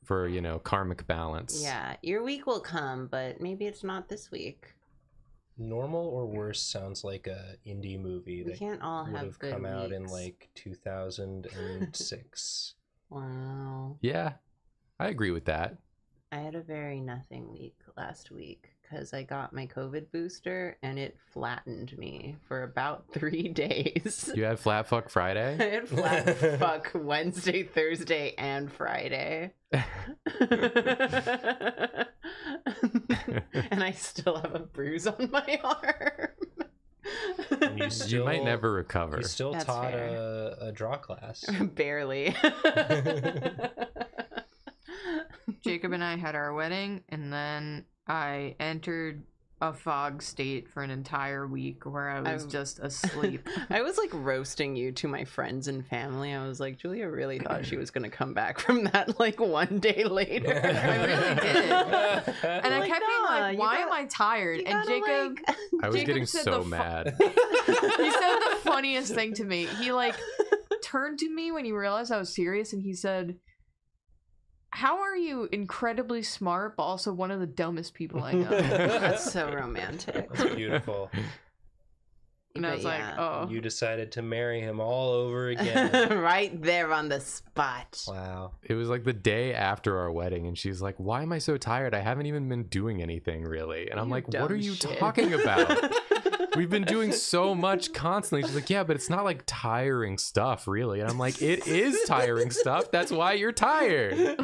for, you know, karmic balance. Yeah. Your week will come, but maybe it's not this week. Normal or worse sounds like a indie movie We that can't all would have have good come out in like 2006. Wow. Yeah. I agree with that. I had a very nothing week last week because I got my COVID booster and it flattened me for about three days. You had Flat Fuck Friday? I Friday? had flat fuck Wednesday, Thursday, and Friday. and I still have a bruise on my arm. And you you might never recover. You still That's taught a, a draw class. Barely. Jacob and I had our wedding, and then I entered a fog state for an entire week where I was I'm- just asleep. I was like roasting you to my friends and family. I was like, Julia really thought she was gonna come back from that like one day later. I really did. And I Like, kept being like, "Why am gotta- I tired?" And Jacob, like- I was Jacob getting so fu- mad. he said the funniest thing to me. He like turned to me when he realized I was serious, and he said, "How are you incredibly smart, but also one of the dumbest people I know?" That's so romantic. That's beautiful. And I But was like, "Oh, You decided to marry him all over again. right there on the spot. wow. It was like the day after our wedding, and she's like, "Why am I so tired? I haven't even been doing anything really." And I'm You like, "What are you shit." talking about? We've been doing so much constantly." She's like, "Yeah, but it's not like tiring stuff, really." And I'm like, "It is tiring stuff. That's why you're tired."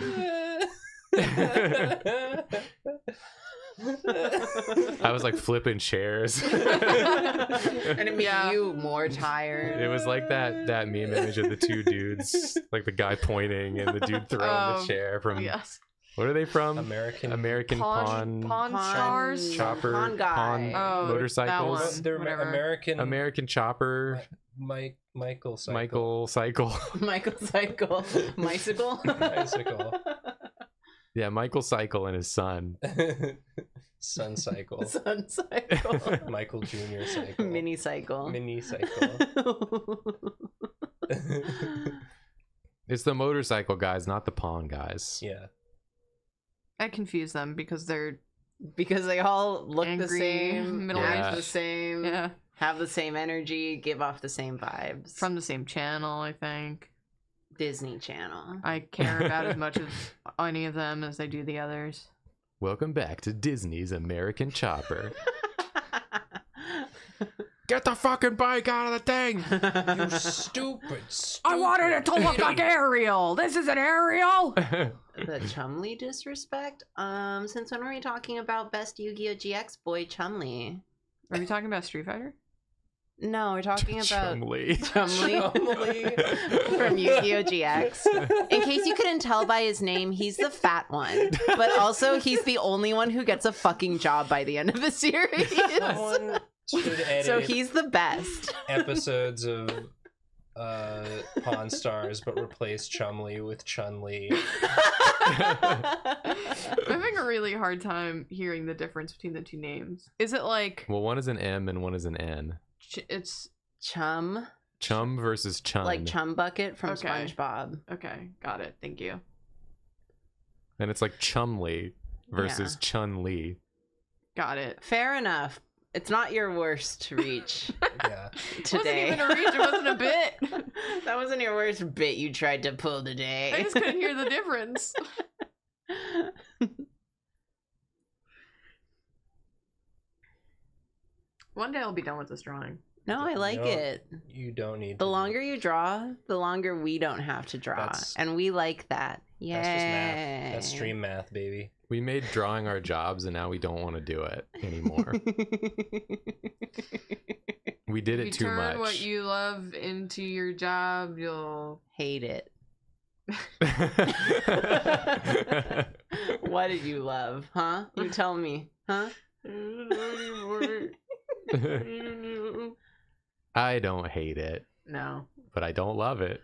I was like flipping chairs. and it made Yeah. you more tired. It was like that that meme image of the two dudes, like the guy pointing and the dude throwing Oh, the chair from yes, what are they from? American. American Pawn, Pawn, Pawn, Pawn- Stars, Chopper Pawn guy. Pawn Oh, that motorcycles. one. They're Whatever. American. American Chopper, Mike. Michael. Cycle. Michael Cycle. Michael Cycle. Bicycle. Bicycle. yeah, Michael Cycle and his son. Sun cycle. Sun cycle. Michael Junior cycle. Mini cycle. Mini cycle. It's the motorcycle guys, not the pawn guys. yeah. I confuse them because they're because they all look the same, middle-aged. act the same, yeah have the same energy, give off the same vibes. from the same channel. I think Disney Channel. I care about as much as any of them as I do the others. Welcome back to Disney's American Chopper. Get the fucking bike out of the thing! You stupid, stupid. I wanted it to look like Ariel. This is an Ariel. The Chumley disrespect. Um, since when were we talking about best Yu-Gi-Oh GX boy Chumley? Are we talking about Street Fighter? No, we're talking about Chumley. Chumley Chumley. from Yu-Gi-Oh GX. In case you couldn't tell by his name, he's the fat one, but also he's the only one who gets a fucking job by the end of the series. Someone should edit So he's the best. episodes of uh, Pawn Stars, but replace Chumley with Chun Li. I'm having a really hard time hearing the difference between the two names. Is it like well, one is an M and one is an N. ch- it's Chum, Chum versus Chun. like Chum Bucket from Okay. SpongeBob. okay? Got it. Thank you. And it's like Chumley versus Chun Li. Got it. Fair enough. It's not your worst reach Yeah. today. Wasn't even a reach. It wasn't a bit. that wasn't your worst bit you tried to pull today. I just couldn't hear the difference. One day I'll be done with this drawing. no, I like No. it. You don't need The to- longer you draw, the longer we don't have to draw, That's- and we like that. Yeah, That's just math. That's stream math, baby. We made drawing our jobs and now we don't want to do it anymore. we did it you too turn much. what you love into your job, you'll. Hate it. What did you love, huh? You tell me, huh? I don't hate it, No. but I don't love it.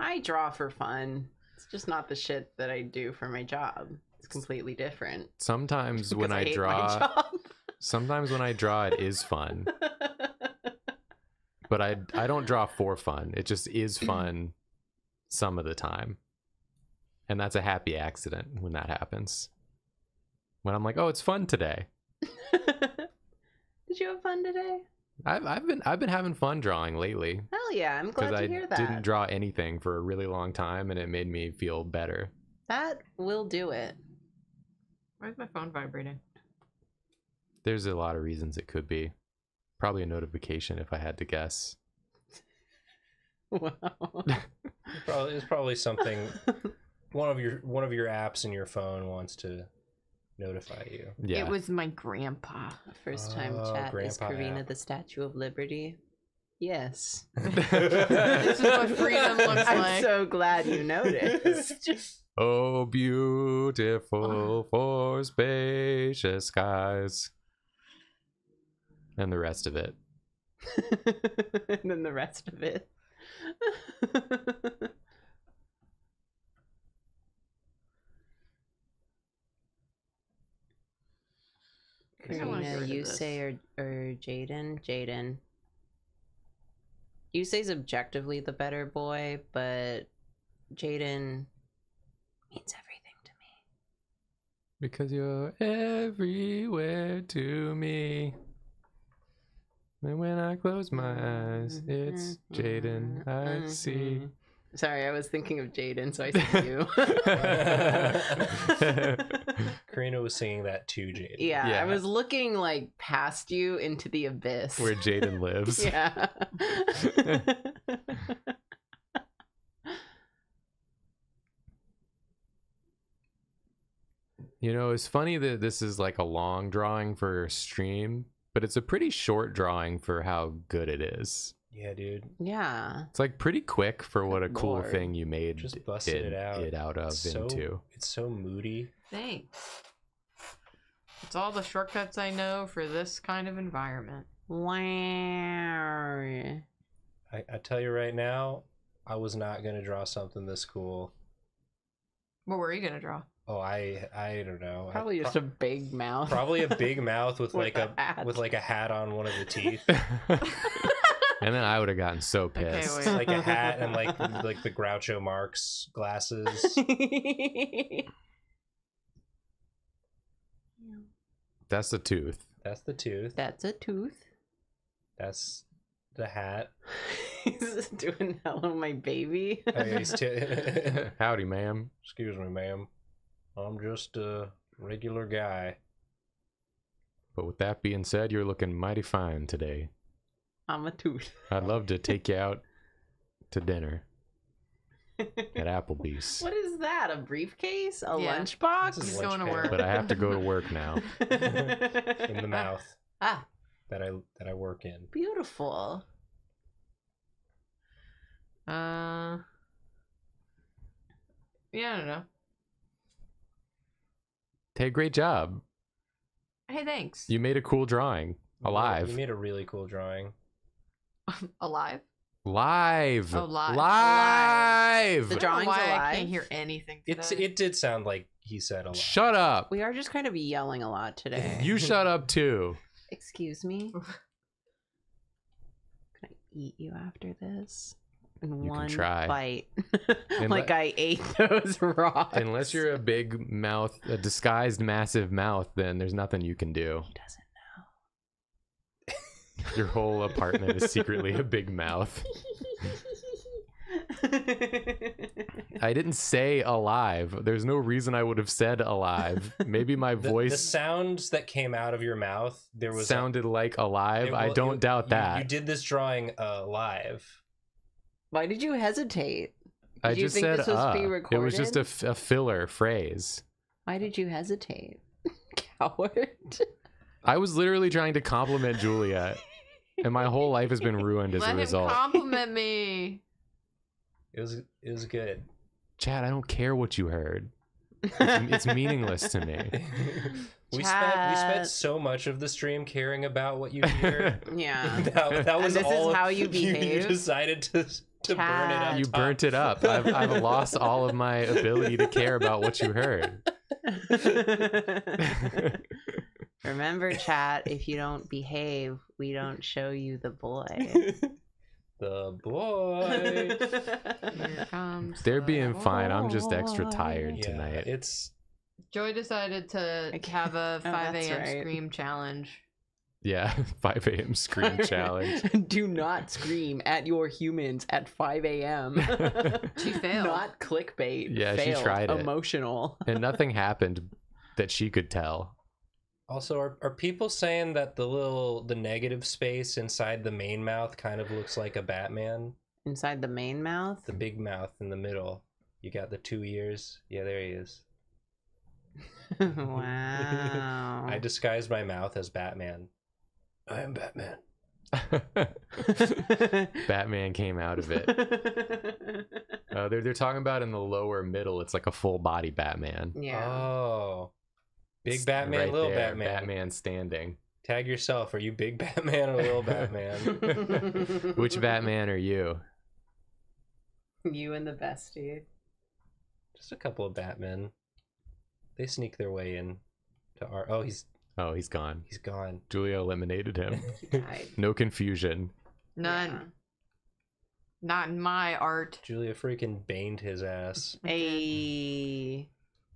I draw for fun. It's just not the shit that I do for my job. It's completely different. Sometimes when Because I, draw, sometimes when I draw, it is fun. But I I don't draw for fun. It just is fun some of the time. And that's a happy accident when that happens. When I'm like, "Oh, it's fun today." Did you have fun today? I've I've been I've been having fun drawing lately Hell yeah, I'm glad to I hear that. didn't draw anything for a really long time and it made me feel better. That will do it. Why is my phone vibrating? There's a lot of reasons it could be. Probably a notification if I had to guess. Wow. Probably it's probably something one of your one of your apps in your phone wants to notify you. Yeah. It was my grandpa. First time Oh, chat is Grandpa Karina app. the Statue of Liberty. Yes. This is what freedom looks I'm like. so glad you noticed. Oh, beautiful for spacious skies. And the rest of it. and then the rest of it. I think I wanna get Karina, you say or or Jaden? Jaden. You say's objectively the better boy, but Jaden means everything to me. Because you're everywhere to me. And when I close my eyes, it's mm-hmm. Jaden I mm-hmm. see. Sorry, I was thinking of Jaden, so I said you. Karina was singing that to Jaden. yeah, Yeah. I was looking like past you into the abyss. Where Jaden lives. yeah. You know, it's funny that this is like a long drawing for a stream, but it's a pretty short drawing for how good it is. Yeah, dude. yeah. It's like pretty quick for what a cool lord. thing you made Just busted it out. it out of It's so, into. It's so moody. Thanks. It's all the shortcuts I know for this kind of environment. Wow. I, I tell you right now, I was not gonna draw something this cool. What were you gonna draw? Oh, I I don't know. I- Probably just pro- a big mouth. probably a big mouth with, With like a a, hat. with like a hat on one of the teeth. and then I would have gotten so pissed. wait. like a hat and like like the Groucho Marx glasses. That's the tooth. That's the tooth. That's a tooth. That's the hat. He's doing hello, my baby. Oh, yeah, he's t- Howdy, ma'am. Excuse me, ma'am. I'm just a regular guy. But with that being said, you're looking mighty fine today. I'm a tooth. I'd love to take you out to dinner at Applebee's. What is that? A briefcase? A Yeah. lunchbox? This is He's going to work. But I have to go to work now. in the mouth ah, that I that I work in. beautiful. Uh. Yeah, I don't know. Hey, great job. Hey, thanks. You made a cool drawing. Alive. You made a really cool drawing. Alive. Live. Oh, live. Live. The I drawing's why I alive? can't hear anything. It's it did sound like he said a lot. Shut up. We are just kind of yelling a lot today. You shut up too. Excuse me. Can I eat you after this? In can one try. bite. Like I ate those raw. Unless you're a big mouth, a disguised massive mouth, then there's nothing you can do. He doesn't know. Your whole apartment is secretly a big mouth. I didn't say alive. There's no reason I would have said alive. Maybe my The, the sounds that came out of your mouth, there was sounded like alive. it- I don't you- doubt you- that. You did this drawing uh, live. Why did you hesitate? I Did you just think said this was uh. being It was just a, recorded? f- a filler phrase. Why did you hesitate? Coward. I was literally trying to compliment Julia, and my whole life has been ruined as Let a him result. compliment me. It was it was good. Chad, I don't care what you heard. It's, it's meaningless to me. we spent we Chat. spent so much of the stream caring about what you hear. Yeah. that, that was this is all of- how you You, behave? decided to to burn it Chat. up. You burnt it up. I've, I've lost all of my ability to care about what you heard. Remember, chat, if you don't behave, we don't show you the boy. the boy. Here comes They're the being fine. I'm just extra tired yeah, tonight. it's Joy decided to have a Oh, 5 that's a.m. right. scream challenge. Yeah, 5 a.m. scream challenge. Do not scream at your humans at 5 a.m. She failed. Not clickbait. Yeah, she tried it. Emotional. And nothing happened that she could tell. Also, are, are people saying that the little the negative space inside the main mouth kind of looks like a Batman? Inside the main mouth. The big mouth in the middle. You got the two ears. Yeah, there he is. wow. I disguised my mouth as Batman. I am Batman. Batman came out of it. Uh, they're they're talking about in the lower middle. It's like a full body Batman. yeah. Oh. Big Batman, right little there, Batman. Batman standing. Tag yourself. Are you big Batman or little Batman? Which Batman are you? You and the bestie. Just a couple of Batmen. They sneak their way in to our. Oh, he's Oh, he's gone. he's gone. Julia eliminated him. Died. No confusion. None. Not in my art. Julia freaking baned his ass. A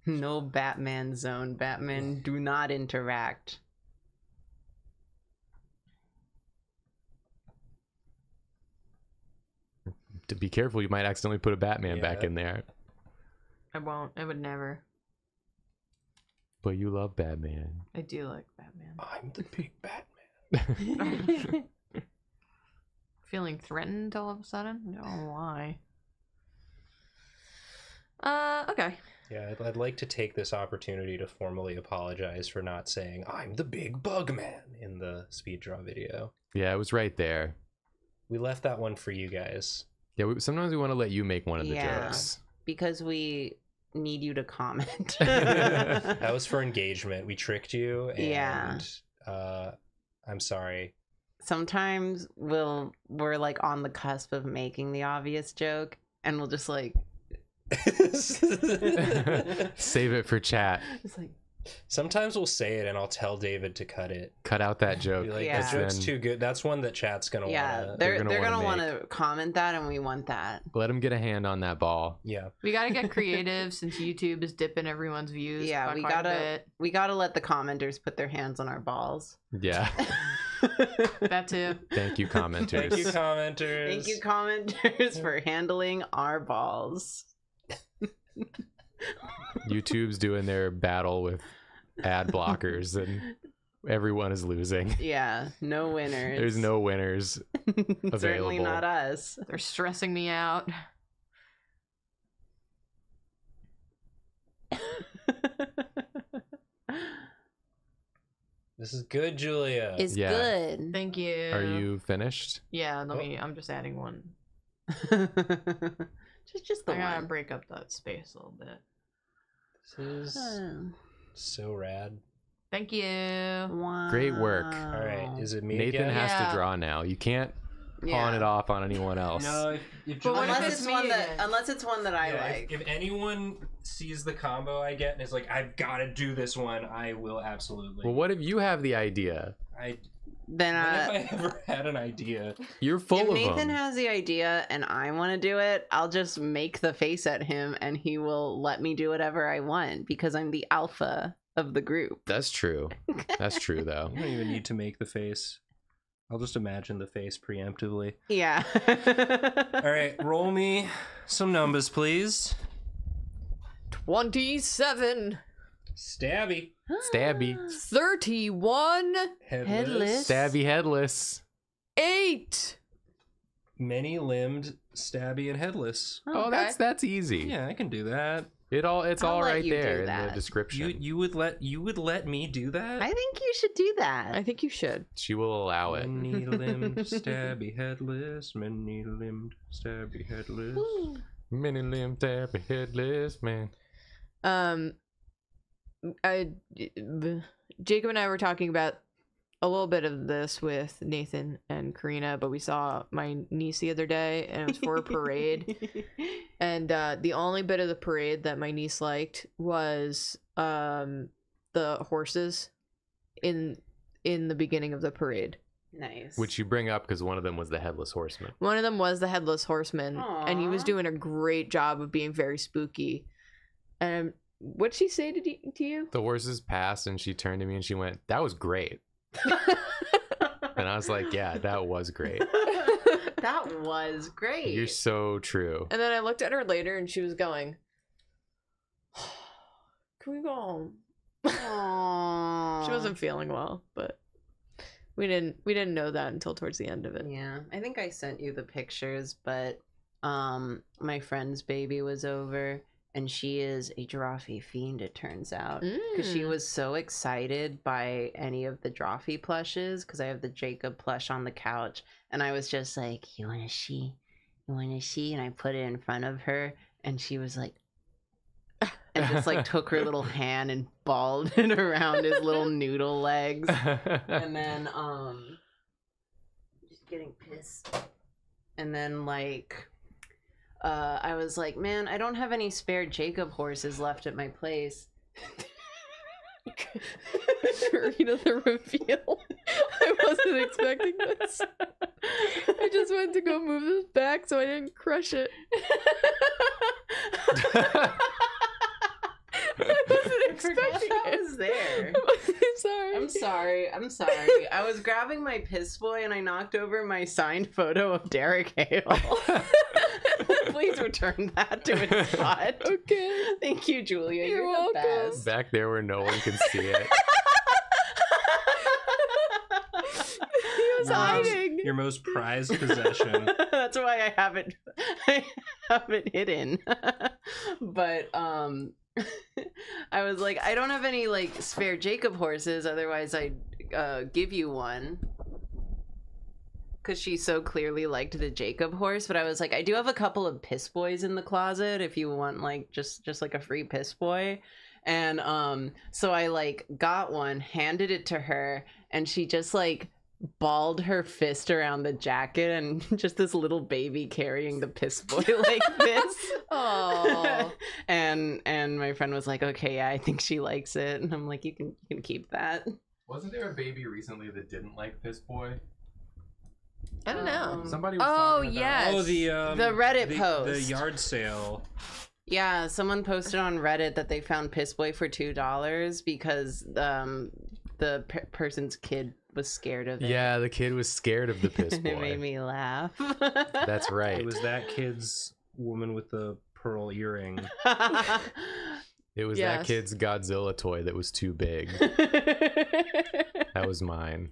no Batman zone. Batman do not interact. To be careful, you might accidentally put a Batman back in there. I won't. I would never. But you love Batman. I do like Batman. I'm the big Batman. Feeling threatened all of a sudden? No, why? Uh, okay. Yeah, I'd, I'd like to take this opportunity to formally apologize for not saying "I'm the big bug man" in the speed draw video. Yeah, it was right there. We left that one for you guys. Yeah, we, sometimes we want to let you make one of the Yeah. jokes. because we need you to comment. That was for engagement. We tricked you, and Yeah. uh, I'm sorry. Sometimes we'll we're like on the cusp of making the obvious joke, and we'll just like Save it for chat. it's like Sometimes we'll say it, and I'll tell David to cut it. Cut out that joke. Like, Yeah. that joke's too good. That's one that chat's gonna yeah, wanna. they're gonna they're wanna gonna wanna comment that, and we want that. Let him get a hand on that ball. Yeah. We gotta get creative since YouTube is dipping everyone's views. Yeah, we gotta- We gotta let the commenters put their hands on our balls. Yeah. That too. Thank you, commenters. Thank you, commenters. Thank you, commenters, for handling our balls. YouTube's doing their battle with ad blockers, and everyone is losing. Yeah, no winners. There's no winners. certainly not us. They're stressing me out. This is good, Julia. It's Yeah. good. Thank you. Are you finished? Yeah, let Oh. me. I'm just adding one. just just the I gotta one. break up that space a little bit. This is Oh, so rad. Thank you. wow. Great work. All right, is it me Nathan again? has Yeah. to draw now. You can't pawn it off on anyone else. No, if, if But what Unless it's it's me one that unless it's one that I Yeah, like. if, if anyone sees the combo I get and is like, I've got to do this one, I will absolutely. Well, what if you have the idea? I, then when uh, have I ever had an idea? You're full if of Nathan them. has the idea and I want to do it, I'll just make the face at him and he will let me do whatever I want because I'm the alpha of the group. That's true. That's true, though. You don't even need to make the face. I'll just imagine the face preemptively. Yeah. All right, roll me some numbers, please. Twenty-seven. Stabby. Stabby. Thirty-one. Headless. Headless. Stabby headless. Eight. Many limbed, stabby, and headless. Oh, Okay. that's that's easy. Yeah, I can do that. It all it's I'll all let right you do there in the description. You you would let you would let me do that? I think you should do that. I think you should. she will allow it. Many limbed, stabby, headless. Many limbed, stabby, headless. Many limbed, stabby headless man. Um, I, Jacob and I were talking about a little bit of this with Nathan and Karina, but we saw my niece the other day, and it was for a parade. And uh, the only bit of the parade that my niece liked was um, the horses in in the beginning of the parade. nice. Which you bring up because one of them was the headless horseman. One of them was the headless horseman, and he was doing a great job of being very spooky. And what'd she say to, d- to you? The horses passed and she turned to me and she went, That was great. And I was like, Yeah, that was great. that was great. You're so true. And then I looked at her later and she was going, Can we go home? Aww. She wasn't feeling well, but we didn't we didn't know that until towards the end of it. Yeah, I think I sent you the pictures, but um, my friend's baby was over, and she is a Drawfee fiend. It turns out because she Mm. was so excited by any of the Drawfee plushes. Because I have the Jacob plush on the couch, and I was just like, "You want to see? You want to see?" And I put it in front of her, and she was like. And just like took her little hand and balled it around his little noodle legs and then um just getting pissed and then like uh i was like man i don't have any spare jacob horses left at my place Rita the reveal. I wasn't expecting this. I just went to go move this back so I didn't crush it. I wasn't expecting it. was there I'm sorry. i'm sorry i'm sorry i was grabbing my piss boy and i knocked over my signed photo of derek hale please return that to its spot Okay. thank you julia You're you're, the welcome. best Back there where no one can see it. He was Um, hiding. Your most prized possession. That's why I haven't I have it hidden. but um I was like, I don't have any like spare Jacob horses, otherwise I'd uh, give you one. Cause she so clearly liked the Jacob horse, but I was like, I do have a couple of piss boys in the closet if you want like just just like a free piss boy. And um so I like got one, handed it to her, and she just like balled her fist around the jacket and just this little baby carrying the piss boy like this. Oh. and and my friend was like, "Okay, yeah, I think she likes it." And I'm like, "You can you can keep that." Wasn't there a baby recently that didn't like Piss Boy? I don't know. Um, Somebody was Oh, talking about yes. Oh, the um, The Reddit the, post. the yard sale. Yeah, someone posted on Reddit that they found piss boy for two dollars because um the pe- person's kid was scared of it. Yeah, the kid was scared of the piss and it made me laugh. That's right. It was that kid's woman with the pearl earring. It was that kid's Godzilla toy that was too big. That was mine.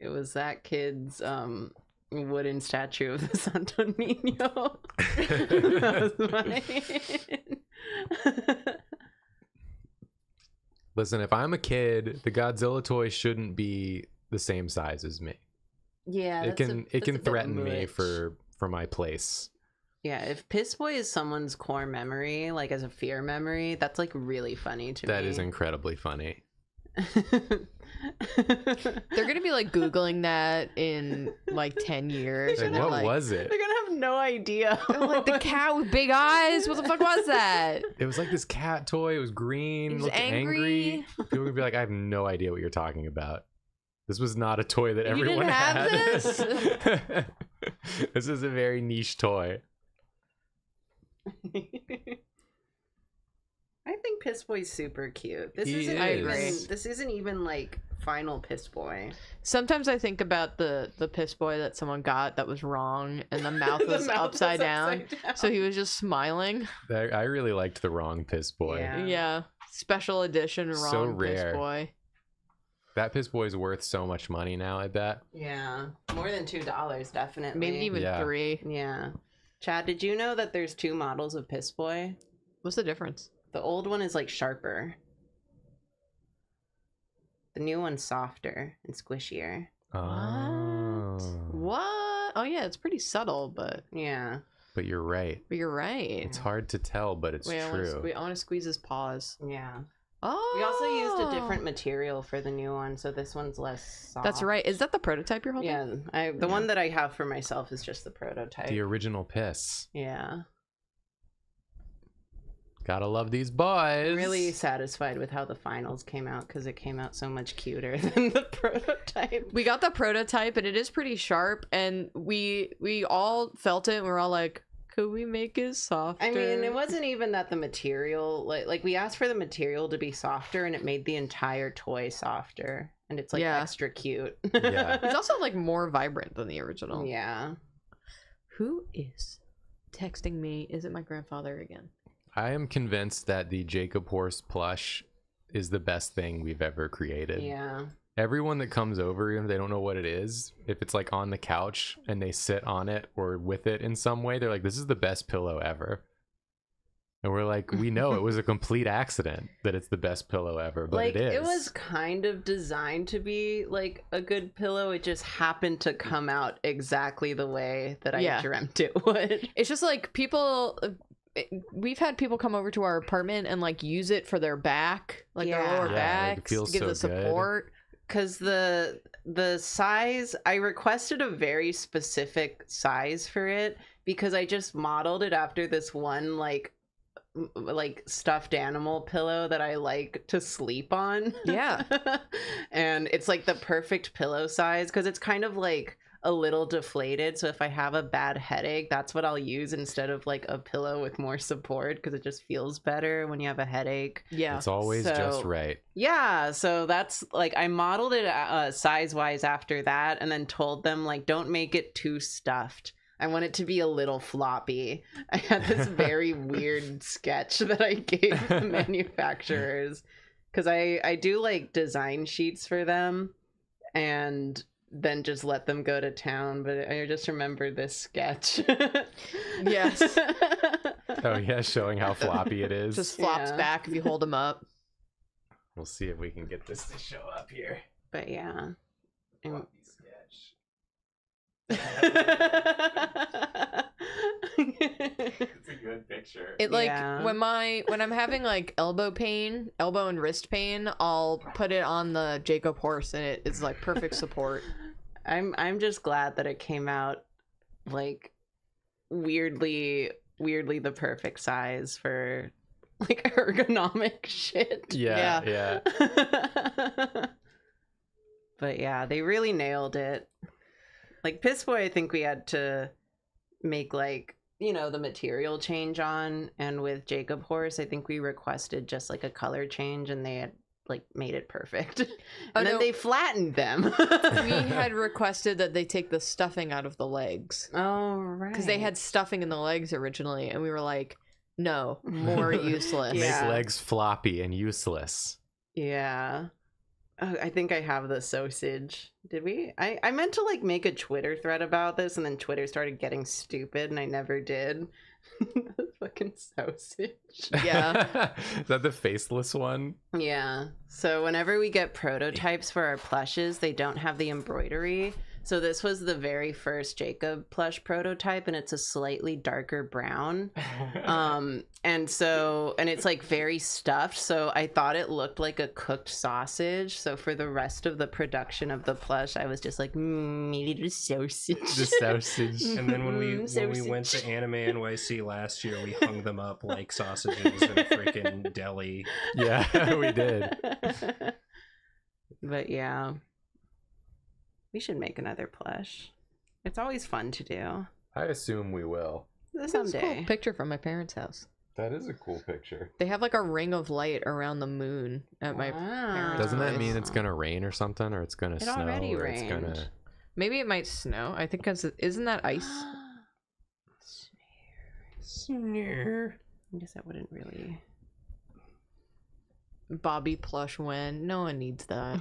It was that kid's um wooden statue of the Santo Nino. that was mine. Listen, if I'm a kid, the Godzilla toy shouldn't be the same size as me. yeah, it that's a- can it can threaten me for for my place. Yeah, if Piss Boy is someone's core memory, like as a fear memory, that's like really funny to That me. is incredibly funny. They're gonna be like googling that in like ten years. Like, what like, was it? They're gonna have no idea. like the cat with big eyes. What the fuck was that? It was like this cat toy. It was green. It was looked angry. People would be like, I have no idea what you're talking about. This was not a toy that You everyone didn't have had. this? this is a very niche toy. I think Piss Boy's super cute. This He isn't I even agree. this isn't even like final Piss Boy. Sometimes I think about the the piss boy that someone got that was wrong, and the mouth The was mouth upside, was down, upside down. so he was just smiling. I I really liked the wrong piss boy. Yeah. Yeah, special edition wrong So piss boy. That piss boy is worth so much money now. I bet. Yeah, more than two dollars, definitely. Maybe even Yeah. three. Yeah. Chad, did you know that there's two models of Piss Boy? What's the difference? The old one is like sharper. The new one's softer and squishier. Oh. What? Oh yeah, it's pretty subtle, but Yeah. But you're right. but you're right. It's hard to tell, but it's Wait, I wanna, true. sque- I want to squeeze his paws. Yeah. Oh, We also used a different oh. material for the new one, so this one's less soft. That's right. Is that the prototype you're holding? Yeah, I the Yeah. one that I have for myself is just the prototype. the original piss. yeah. Gotta love these boys. Really satisfied with how the finals came out because it came out so much cuter than the prototype. We got the prototype, and it is pretty sharp. And we we all felt it, and we're all like, "Could we make it softer?" I mean, it wasn't even that the material like like we asked for the material to be softer and it made the entire toy softer and it's like Yeah. extra cute. Yeah. It's also like more vibrant than the original. yeah. Who is texting me? Is it my grandfather again? I am convinced that the Jacob Horse plush is the best thing we've ever created. Yeah. Everyone that comes over, even if they don't know what it is, if it's like on the couch and they sit on it or with it in some way, they're like, "This is the best pillow ever." And we're like, we know it was a complete accident that it's the best pillow ever, but like it is. It was kind of designed to be like a good pillow. It just happened to come out exactly the way that I Yeah. dreamt it would. It's just like people. It- We've had people come over to our apartment and like use it for their back, like their lower Yeah, like, backs, to give so the support. Cause the the size I requested a very specific size for it because I just modeled it after this one like like stuffed animal pillow that I like to sleep on. Yeah. and it's like the perfect pillow size because it's kind of like a little deflated. So if I have a bad headache, that's what I'll use instead of like a pillow with more support because it just feels better when you have a headache. Yeah. It's always just right. Yeah, so that's like I modeled it uh, size wise after that, and then told them like don't make it too stuffed. I want it to be a little floppy. I had this very weird sketch that I gave the manufacturers because I I do like design sheets for them, and then just let them go to town. But I just remember this sketch. Yes. Oh yeah, showing how floppy it is. just flops Yeah. back if you hold them up. We'll see if we can get this to show up here. but yeah. Floppy sketch. It's a good picture. It like Yeah. when my when I'm having like elbow pain, elbow and wrist pain, I'll put it on the Jacob horse and it is like perfect support. I'm I'm just glad that it came out like weirdly weirdly the perfect size for like ergonomic shit. yeah, yeah. yeah. but yeah, they really nailed it. Like Piss Boy, I think we had to make like you know the material change on, and with Jacob Horse, I think we requested just like a color change, and they had like made it perfect. Oh, and Oh, then no. they flattened them. we had requested that they take the stuffing out of the legs oh right because they had stuffing in the legs originally, and we were like, no, more useless. Make legs floppy and useless. Yeah. Oh, I think I have the sausage. Did we? I, I meant to like make a Twitter thread about this and then Twitter started getting stupid and I never did. the Fucking sausage. Yeah. Is that the faceless one? Yeah. So whenever we get prototypes for our plushes, they don't have the embroidery. So this was the very first Jacob plush prototype and it's a slightly darker brown. um and so and it's like very stuffed so i thought it looked like a cooked sausage so for the rest of the production of the plush i was just like mm, maybe the sausage the sausage. And then when we Mm, when we went to. Anime NYC last year, we hung them up like sausages in a freaking deli. Yeah, we did. but yeah we should make another plush it's always fun to do I assume we will. This is a cool someday picture from my parents' house. That is a cool picture. They have like a ring of light around the moon at my. Wow. Doesn't that Nice. mean it's gonna rain or something, or it's gonna It snow, already or it's gonna? Maybe it might snow. I think because isn't that ice? Sneer. I guess that wouldn't really Bobby plush win. No one needs that.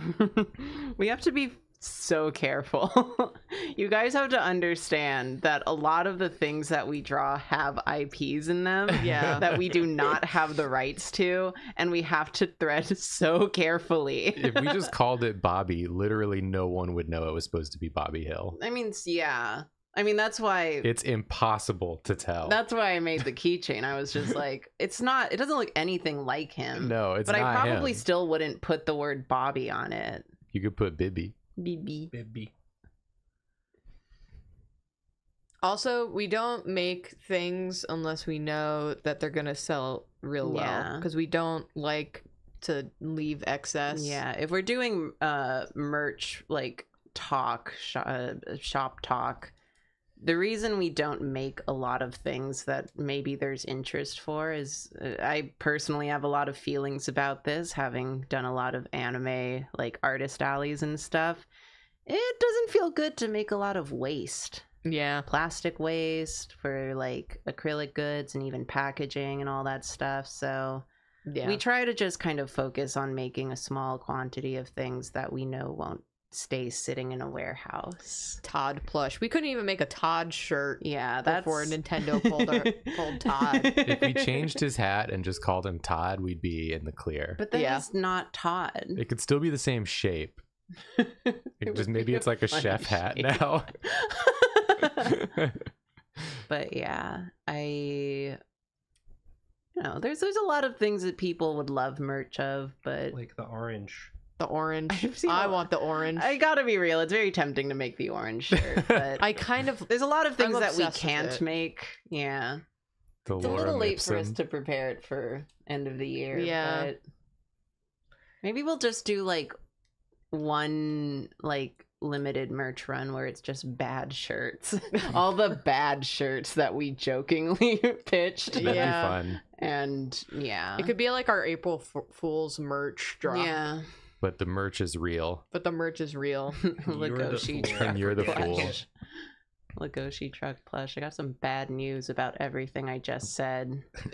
we have to be so careful. you guys have to understand that a lot of the things that we draw have IPs in them Yeah. that we do not have the rights to, and we have to thread so carefully. if we just called it Bobby, literally no one would know it was supposed to be Bobby Hill. I mean, yeah. I mean, that's why. It's impossible to tell. That's why I made the keychain. I was just like, it's not. It doesn't look anything like him. no, it's but I probably him. still wouldn't put the word Bobby on it. You could put Bibby. BB. Bibby. Also, we don't make things unless we know that they're gonna sell real well. Yeah. Because we don't like to leave excess. Yeah, if we're doing uh merch like talk sh- uh, shop talk, the reason we don't make a lot of things that maybe there's interest for is uh, I personally have a lot of feelings about this, having done a lot of anime like artist alleys and stuff. It doesn't feel good to make a lot of waste. Yeah. plastic waste, for like acrylic goods, and even packaging and all that stuff. So Yeah. we try to just kind of focus on making a small quantity of things that we know won't stay sitting in a warehouse. Todd plush. We couldn't even make a Todd shirt Yeah, that's before Nintendo pulled our, pulled Todd. If we changed his hat and just called him Todd, we'd be in the clear. But that is Yeah. not Todd. It could still be the same shape. It It just maybe it's like a funny chef hat now. but yeah, I you know, there's there's a lot of things that people would love merch of, but Like the orange. The orange. I've seen I a- want the orange. I gotta be real, it's very tempting to make the orange shirt, but I kind of there's a lot of things that we can't make. Yeah. the It's a little late for us to prepare it for end of the year. Yeah. But maybe we'll just do like one like limited merch run where it's just bad shirts. All the bad shirts that we jokingly pitched. That'd Yeah. be fun. And yeah. it could be like our April F- Fool's merch drop. Yeah. But the merch is real. But the merch is real. Legoshi fool. truck And you're the fool. plush. Legoshi truck plush. I got some bad news about everything I just said.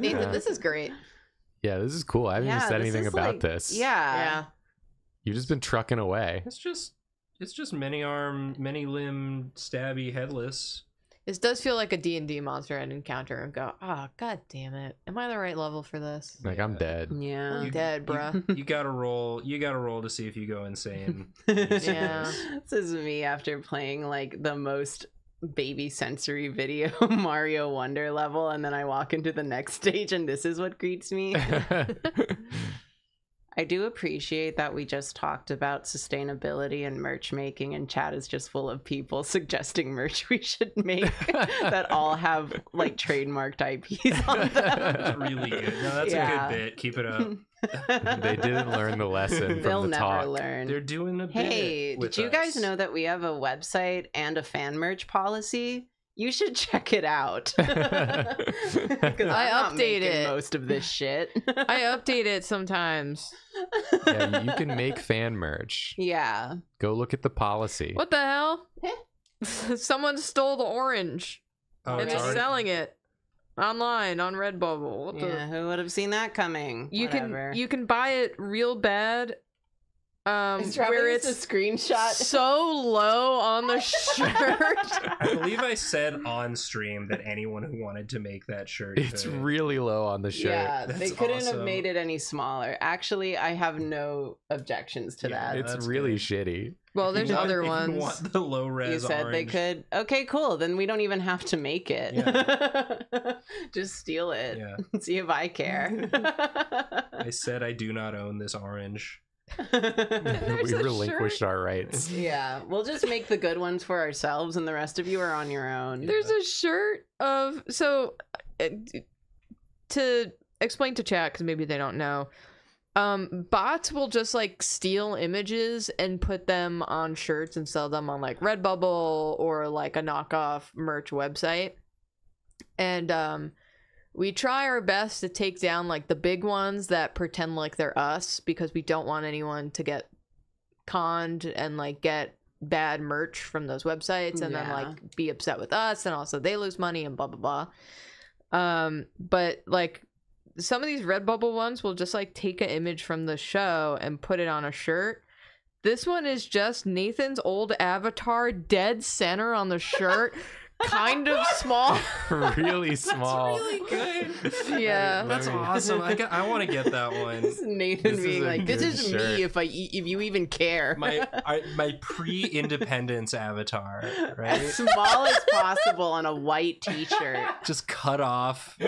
Nathan, this is great. yeah, this is cool. I haven't Yeah, even said anything about like- this. Yeah. Yeah. You've just been trucking away. It's just it's just many arm, many limb, stabby, headless. This does feel like a D&D monster I'd encounter and go, ah, oh, god damn it. Am I the right level for this? Like I'm dead. Yeah. I'm You- dead, you- bruh. You gotta roll. You gotta roll to see if you go insane. Yeah. This is me after playing like the most baby sensory video Mario Wonder level, and then I walk into the next stage, and this is what greets me. I do appreciate that we just talked about sustainability and merch making, and chat is just full of people suggesting merch we should make that all have like trademarked IPs on That's really good. No, that's Yeah. a good bit. Keep it up. they didn't learn the lesson from They'll the never talk. learn. They're doing a bit. Hey, with did you guys know that we have a website and a fan merch policy? You should check it out. 'Cause I'm I not update making it. most of this shit. I update it sometimes. yeah, you can make fan merch. Yeah. Go look at the policy. What the hell? Someone stole the orange Oh, and it's is already- selling it online on Redbubble. What the? Yeah, who would have seen that coming? You Whatever. can you can buy it real bad. Um, It's where it's a screenshot. so low on the shirt. I believe I said on stream that anyone who wanted to make that shirt. It's could. really low on the shirt. Yeah, they couldn't have made it any smaller. Actually, I have no objections to Yeah, that. It's that's really good. shitty. well, there's you want- other if you ones. want the low res you said they orange, could. Okay, cool. Then we don't even have to make it. Just steal it. Yeah. See if I care. I said I do not own this orange. we relinquished shirt. our rights. yeah, we'll just make the good ones for ourselves, and the rest of you are on your own. There's a shirt of so uh, to explain to chat because maybe they don't know. Um, bots will just like steal images and put them on shirts and sell them on like Redbubble or like a knockoff merch website. And um, we try our best to take down like the big ones that pretend like they're us because we don't want anyone to get conned and like get bad merch from those websites and then like be upset with us and also they lose money and blah blah blah. Um, but like some of these Redbubble ones will just like take an image from the show and put it on a shirt. This one is just Nathan's old avatar dead center on the shirt, kind of small. really small. That's really good. Yeah. That's awesome. I, I want to get that one. This is Nathan This being a like, "This is shirt. me if I e- if you even care." My I, my pre-independence avatar, right? as small as possible on a white T-shirt. Just cut off,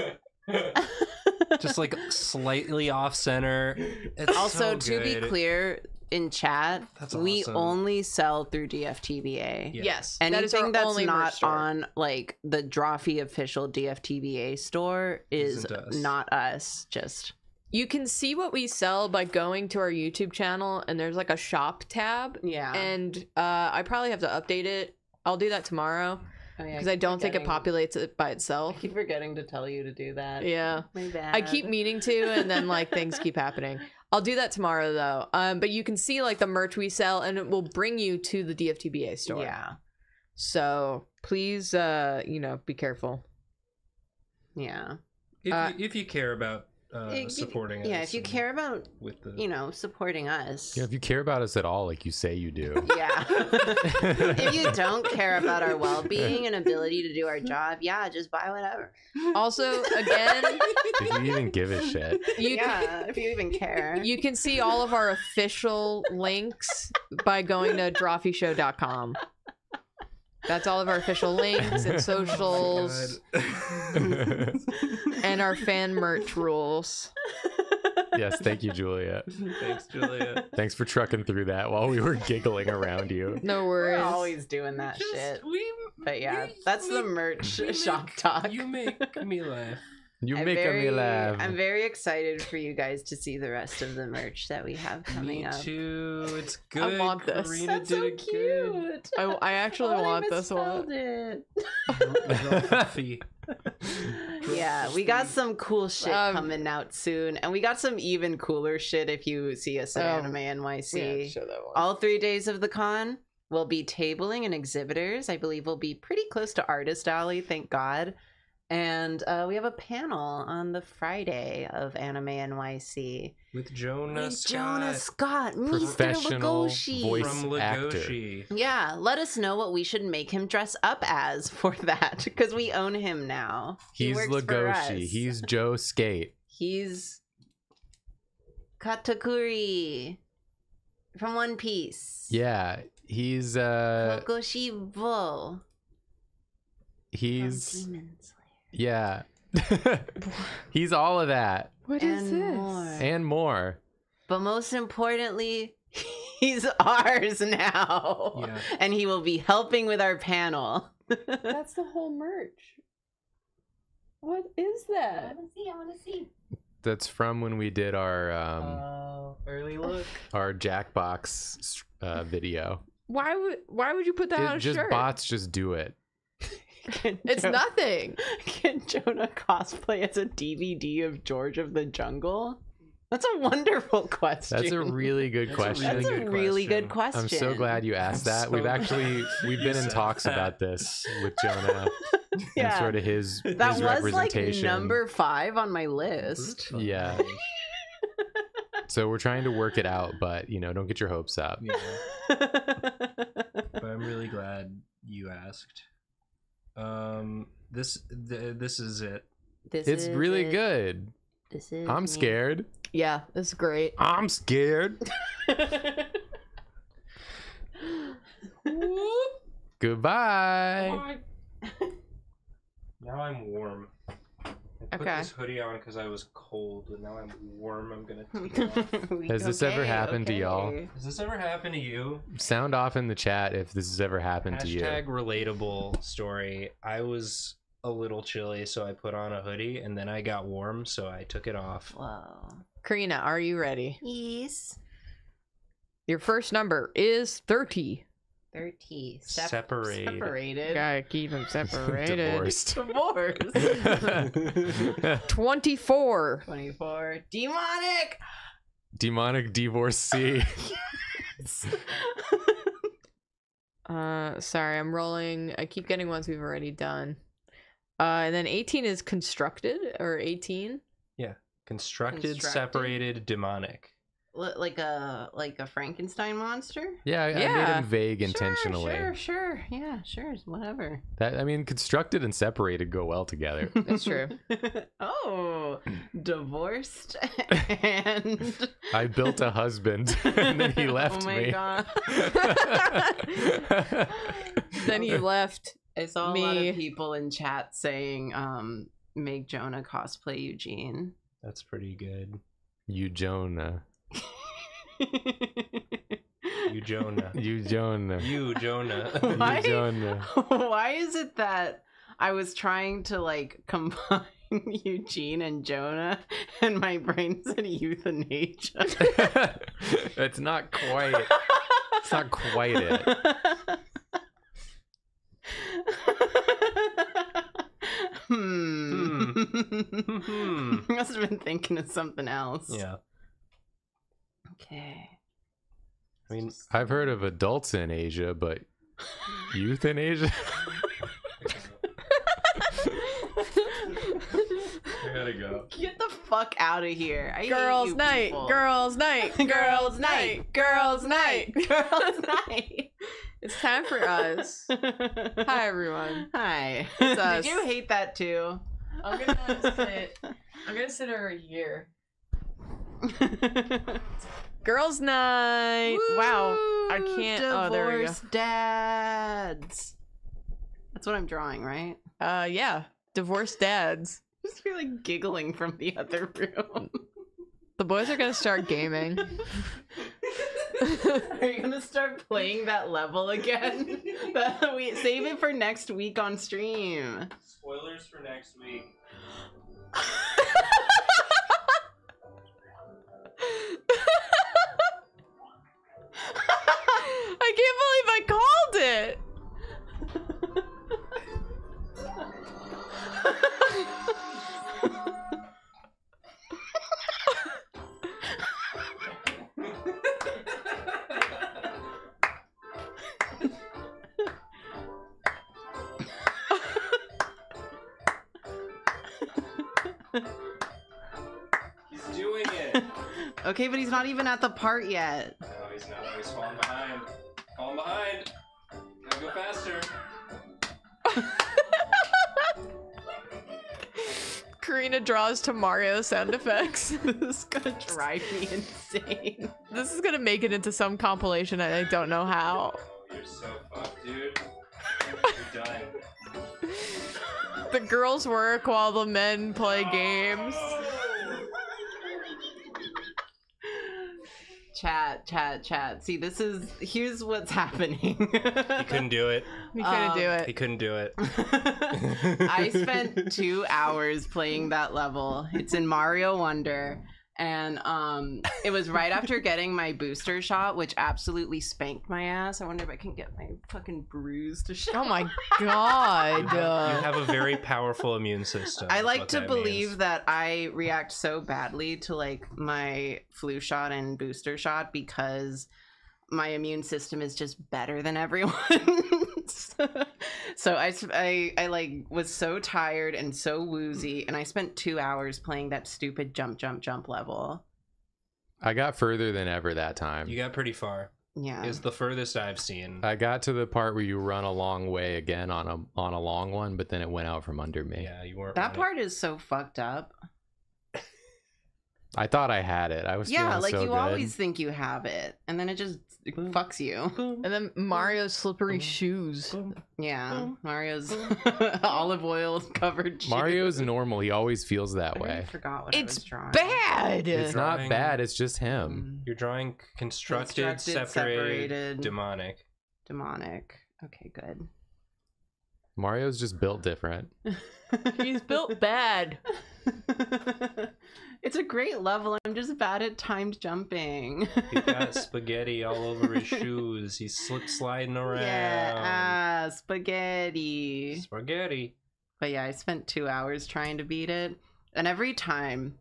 just like slightly off center. It's Also, so to be clear, in chat, That's we awesome. only sell through DFTBA. Yeah. Yes, that is Anything our that's only not on like the Drawfee official DFTBA store is Isn't us. not us. Just You can see what we sell by going to our YouTube channel, and there's like a shop tab. yeah. And uh, I probably have to update it. I'll do that tomorrow Oh, yeah, because I don't think it populates it by itself. I itself. keep forgetting to tell you to do that. Yeah. My bad. I keep meaning to, and then like things keep happening. I'll do that tomorrow though. Um, but you can see like the merch we sell, and it will bring you to the DFTBA store. Yeah. So please, uh, you know, be careful. Yeah. If, Uh, you, if you care about uh, If you- supporting Yeah, us if you care about, with the you know, supporting us. Yeah, if you care about us at all, like you say you do. Yeah. if you don't care about our well being and ability to do our job, yeah, just buy whatever. Also, again, if you even give a shit. you can, yeah, if you even care. you can see all of our official links by going to drawfeeshow.com. That's all of our official links and oh socials and our fan merch rules. yes, thank you, Julia. Thanks, Julia. Thanks for trucking through that while we were giggling around you. No We're worries. always doing that Just- shit. We, But yeah, we that's the merch we shop make- talk. You make me laugh. You I'm make very, me laugh. I'm very excited for you guys to see the rest of the merch that we have coming me up. too. It's good. I good. want this. Karina That's so it good. cute. I, I actually Oh, I want this misspelled one. it. Yeah, we got some cool shit Um, coming out soon, and we got some even cooler shit if you see us at Oh, Anime NYC. Yeah, show that one. All three days of the con will be tabling and exhibitors. I believe we'll be pretty close to Artist Alley, thank God. And uh, we have a panel on the Friday of Anime NYC. with Jonah With Scott Jonah Scott, Mr. Professional Legoshi. voice from actor. Yeah, let us know what we should make him dress up as for that because we own him now. He's works for Legoshi. us. He's Joe Skate. he's Katakuri from One Piece. Yeah, he's uh Kokushibo he's from Demon Slayer. Yeah. he's all of that What is and this? more. and more. But most importantly, he's ours now. Yeah. And he will be helping with our panel. That's the whole merch. What is that? see, I want to see. That's from when we did our um Oh, early look. our Jackbox uh, video. Why would why would you put that on a just shirt? bots just do it. It's nothing. Can Jonah cosplay as a DVD of George of the Jungle? That's a wonderful question. That's a really good That's a question. That's really a good really question. good question. I'm so glad you asked I'm that. so We've actually we've been in talks that. about this with Jonah and Yeah. sort of his that his was like representation. number five on my list. Yeah. So we're trying to work it out, but you know, don't get your hopes up. Yeah. But I'm really glad you asked. Um, this th- this is it. This It's is really it. good. This is I'm me. scared. Yeah, it's great. I'm scared. Goodbye. Now I'm warm. I put Okay. this hoodie on because I was cold, and now I'm warm. I'm gonna take it off. Has this ever happened to y'all? Has this ever happened to you? Sound off in the chat if this has ever happened to you. Hashtag relatable story. I was a little chilly, so I put on a hoodie, and then I got warm, so I took it off. Whoa. Karina, are you ready? Yes. Your first number is 30. 30. Separated. Separated. Gotta keep them separated. Divorced. Divorce. 24. 24. Demonic. Demonic divorcee. Uh, sorry, I'm rolling. I keep getting ones we've already done. Uh, and then 18 is constructed or 18. Constructed, Constructed? separated, demonic. Li- like a like a Frankenstein monster. Yeah, I, I made Yeah. him vague Sure, intentionally. Sure, sure, yeah, sure, whatever. That I mean, constructed and separated go well together. That's true. oh, divorced and I built a husband, and then he left oh my me. god. then he left. I saw a lot of people in chat saying, um, make Jonah cosplay Eugene. That's pretty good. you Jonah. You Jonah. You Jonah. you Jonah. Why? You Jonah. Why is it that I was trying to like combine Eugene and Jonah and my brain said euthanasia? it's not quite. It's not quite it. hmm. Hmm. Must have been thinking of something else. yeah. Okay. I mean, I've heard of adults in Asia, but youth in Asia? I gotta go. Get the fuck out of here. I hate girls you night, people. girls night, girls night, girls night, girls night. It's time for us. Hi everyone. Hi. It's us. Did you hate that too? I'm gonna sit. I'm gonna sit over here. Girls night. wow. I can't. Oh, there we go. Divorce dads. That's what I'm drawing, right? Uh, yeah. Divorced dads. Just feel like giggling from the other room. The boys are gonna start gaming. Are you gonna start playing that level again? That- we save it for next week on stream. spoilers for next week. I can't believe I called it. He's doing it. okay, but he's not even at the part yet. No, he's not. He's falling Karina draws to Mario sound effects. this is gonna drive me insane. this is gonna make it into some compilation. and I don't know how. You're so fucked, dude. You're done. The girls work while the men play games. Chat, chat, chat. See, this is here's what's happening. He couldn't do it. He couldn't Um, do it. He couldn't do it. I spent two hours playing that level. It's in Mario Wonder. And um, it was right after getting my booster shot, which absolutely spanked my ass. I wonder if I can get my fucking bruise to show. Oh my god. You uh, have a very powerful immune system. I like to that believe means. that I react so badly to like my flu shot and booster shot because my immune system is just better than everyone's. so I, I, I like was so tired and so woozy, and I spent two hours playing that stupid jump, jump, jump level. I got further than ever that time. you got pretty far. Yeah, It's the furthest I've seen. I got to the part where you run a long way again on a on a long one, but then it went out from under me. yeah, you weren't. that running. part is so fucked up. I thought I had it. I was Yeah, like so you good. always think you have it, and then it just fucks you. and then Mario's slippery Boom. shoes. Boom. Yeah, Boom. Mario's olive oil covered. shoes. Mario's normal. He always feels that I already way. forgot what I It's was drawing. Bad. It's not Drawing- bad. It's just him. Mm, You're drawing constructed, Constructed, separated, separated. demonic. demonic. Okay, good. Mario's just built different. He's built bad. It's a great level. I'm just bad at timed jumping. He got spaghetti all over his shoes. He's slip sliding around. yeah, ah, spaghetti. Spaghetti. But yeah, I spent two hours trying to beat it. And every time,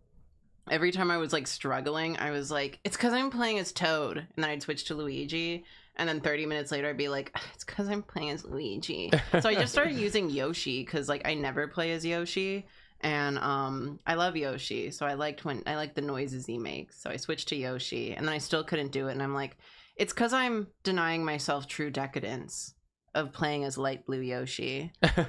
every time I was like struggling, I was like, it's because I'm playing as Toad. And then I'd switch to Luigi. And then 30 minutes later, I'd be like, it's because I'm playing as Luigi. so I just started using Yoshi because like I never play as Yoshi. And um, I love Yoshi, so I liked when I like the noises he makes. So I switched to Yoshi, and then I still couldn't do it. And I'm like, it's because I'm denying myself true decadence of playing as light blue Yoshi. so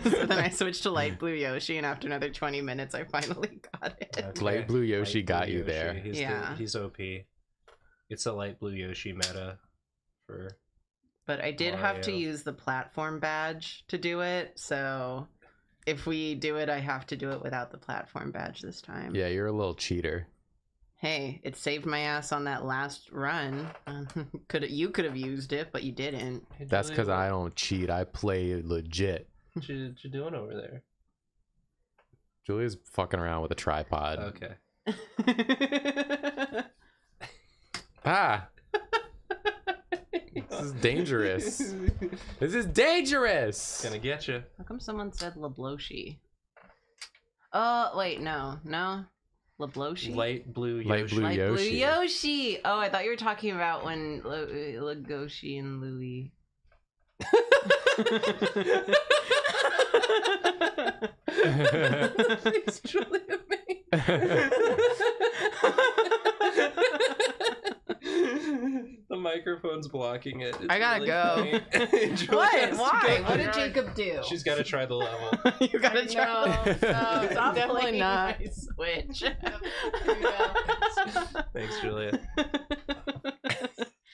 then I switched to light blue Yoshi, and after another 20 minutes, I finally got it. Okay. Light blue Yoshi Light got blue you Yoshi. there. He's Yeah. The, he's OP. It's a light blue Yoshi meta for But I did have to use the platform badge to do it. So if we do it, I have to do it without the platform badge this time. yeah, you're a little cheater. Hey, it saved my ass on that last run. could you could have used it, but you didn't. Hey, That's because I don't cheat. I play legit. What you, what you doing over there? Julia's fucking around with a tripod. Okay. Ah, this is dangerous. This is dangerous. Gonna get you. How come someone said Labloshi? Oh, wait, no, no. Labloshi? Light blue Light Yoshi. blue Light blue Yoshi. Yoshi. Oh, I thought you were talking about when Lo- Legoshi and Louie. It's truly amazing. the microphone's blocking it. It's I gotta really go. Julia What? Why? go. What did Jacob do? She's got to try the level. you gotta No, try. no, Stop definitely playing not. my Switch. Thanks, Julia.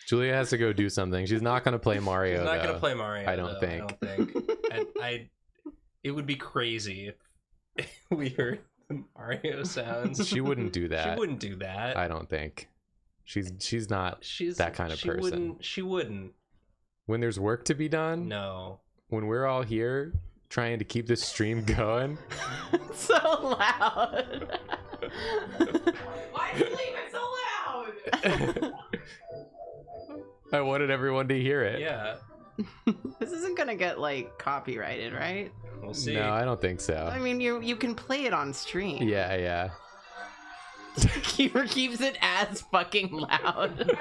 Julia has to go do something. She's not gonna play Mario. She's not though. gonna play Mario. I don't though, think. I don't think. I, I. It would be crazy if we heard the Mario sounds. She wouldn't do that. She wouldn't do that. I don't think. She's she's not. She's that kind of she person. Wouldn't, she wouldn't. When there's work to be done, No. when we're all here trying to keep this stream going, so loud. Why are you leaving so loud? I wanted everyone to hear it. Yeah. this isn't gonna get like copyrighted, right? We'll see. No, I don't think so. I mean, you you can play it on stream. yeah, yeah. Keeper keeps it as fucking loud.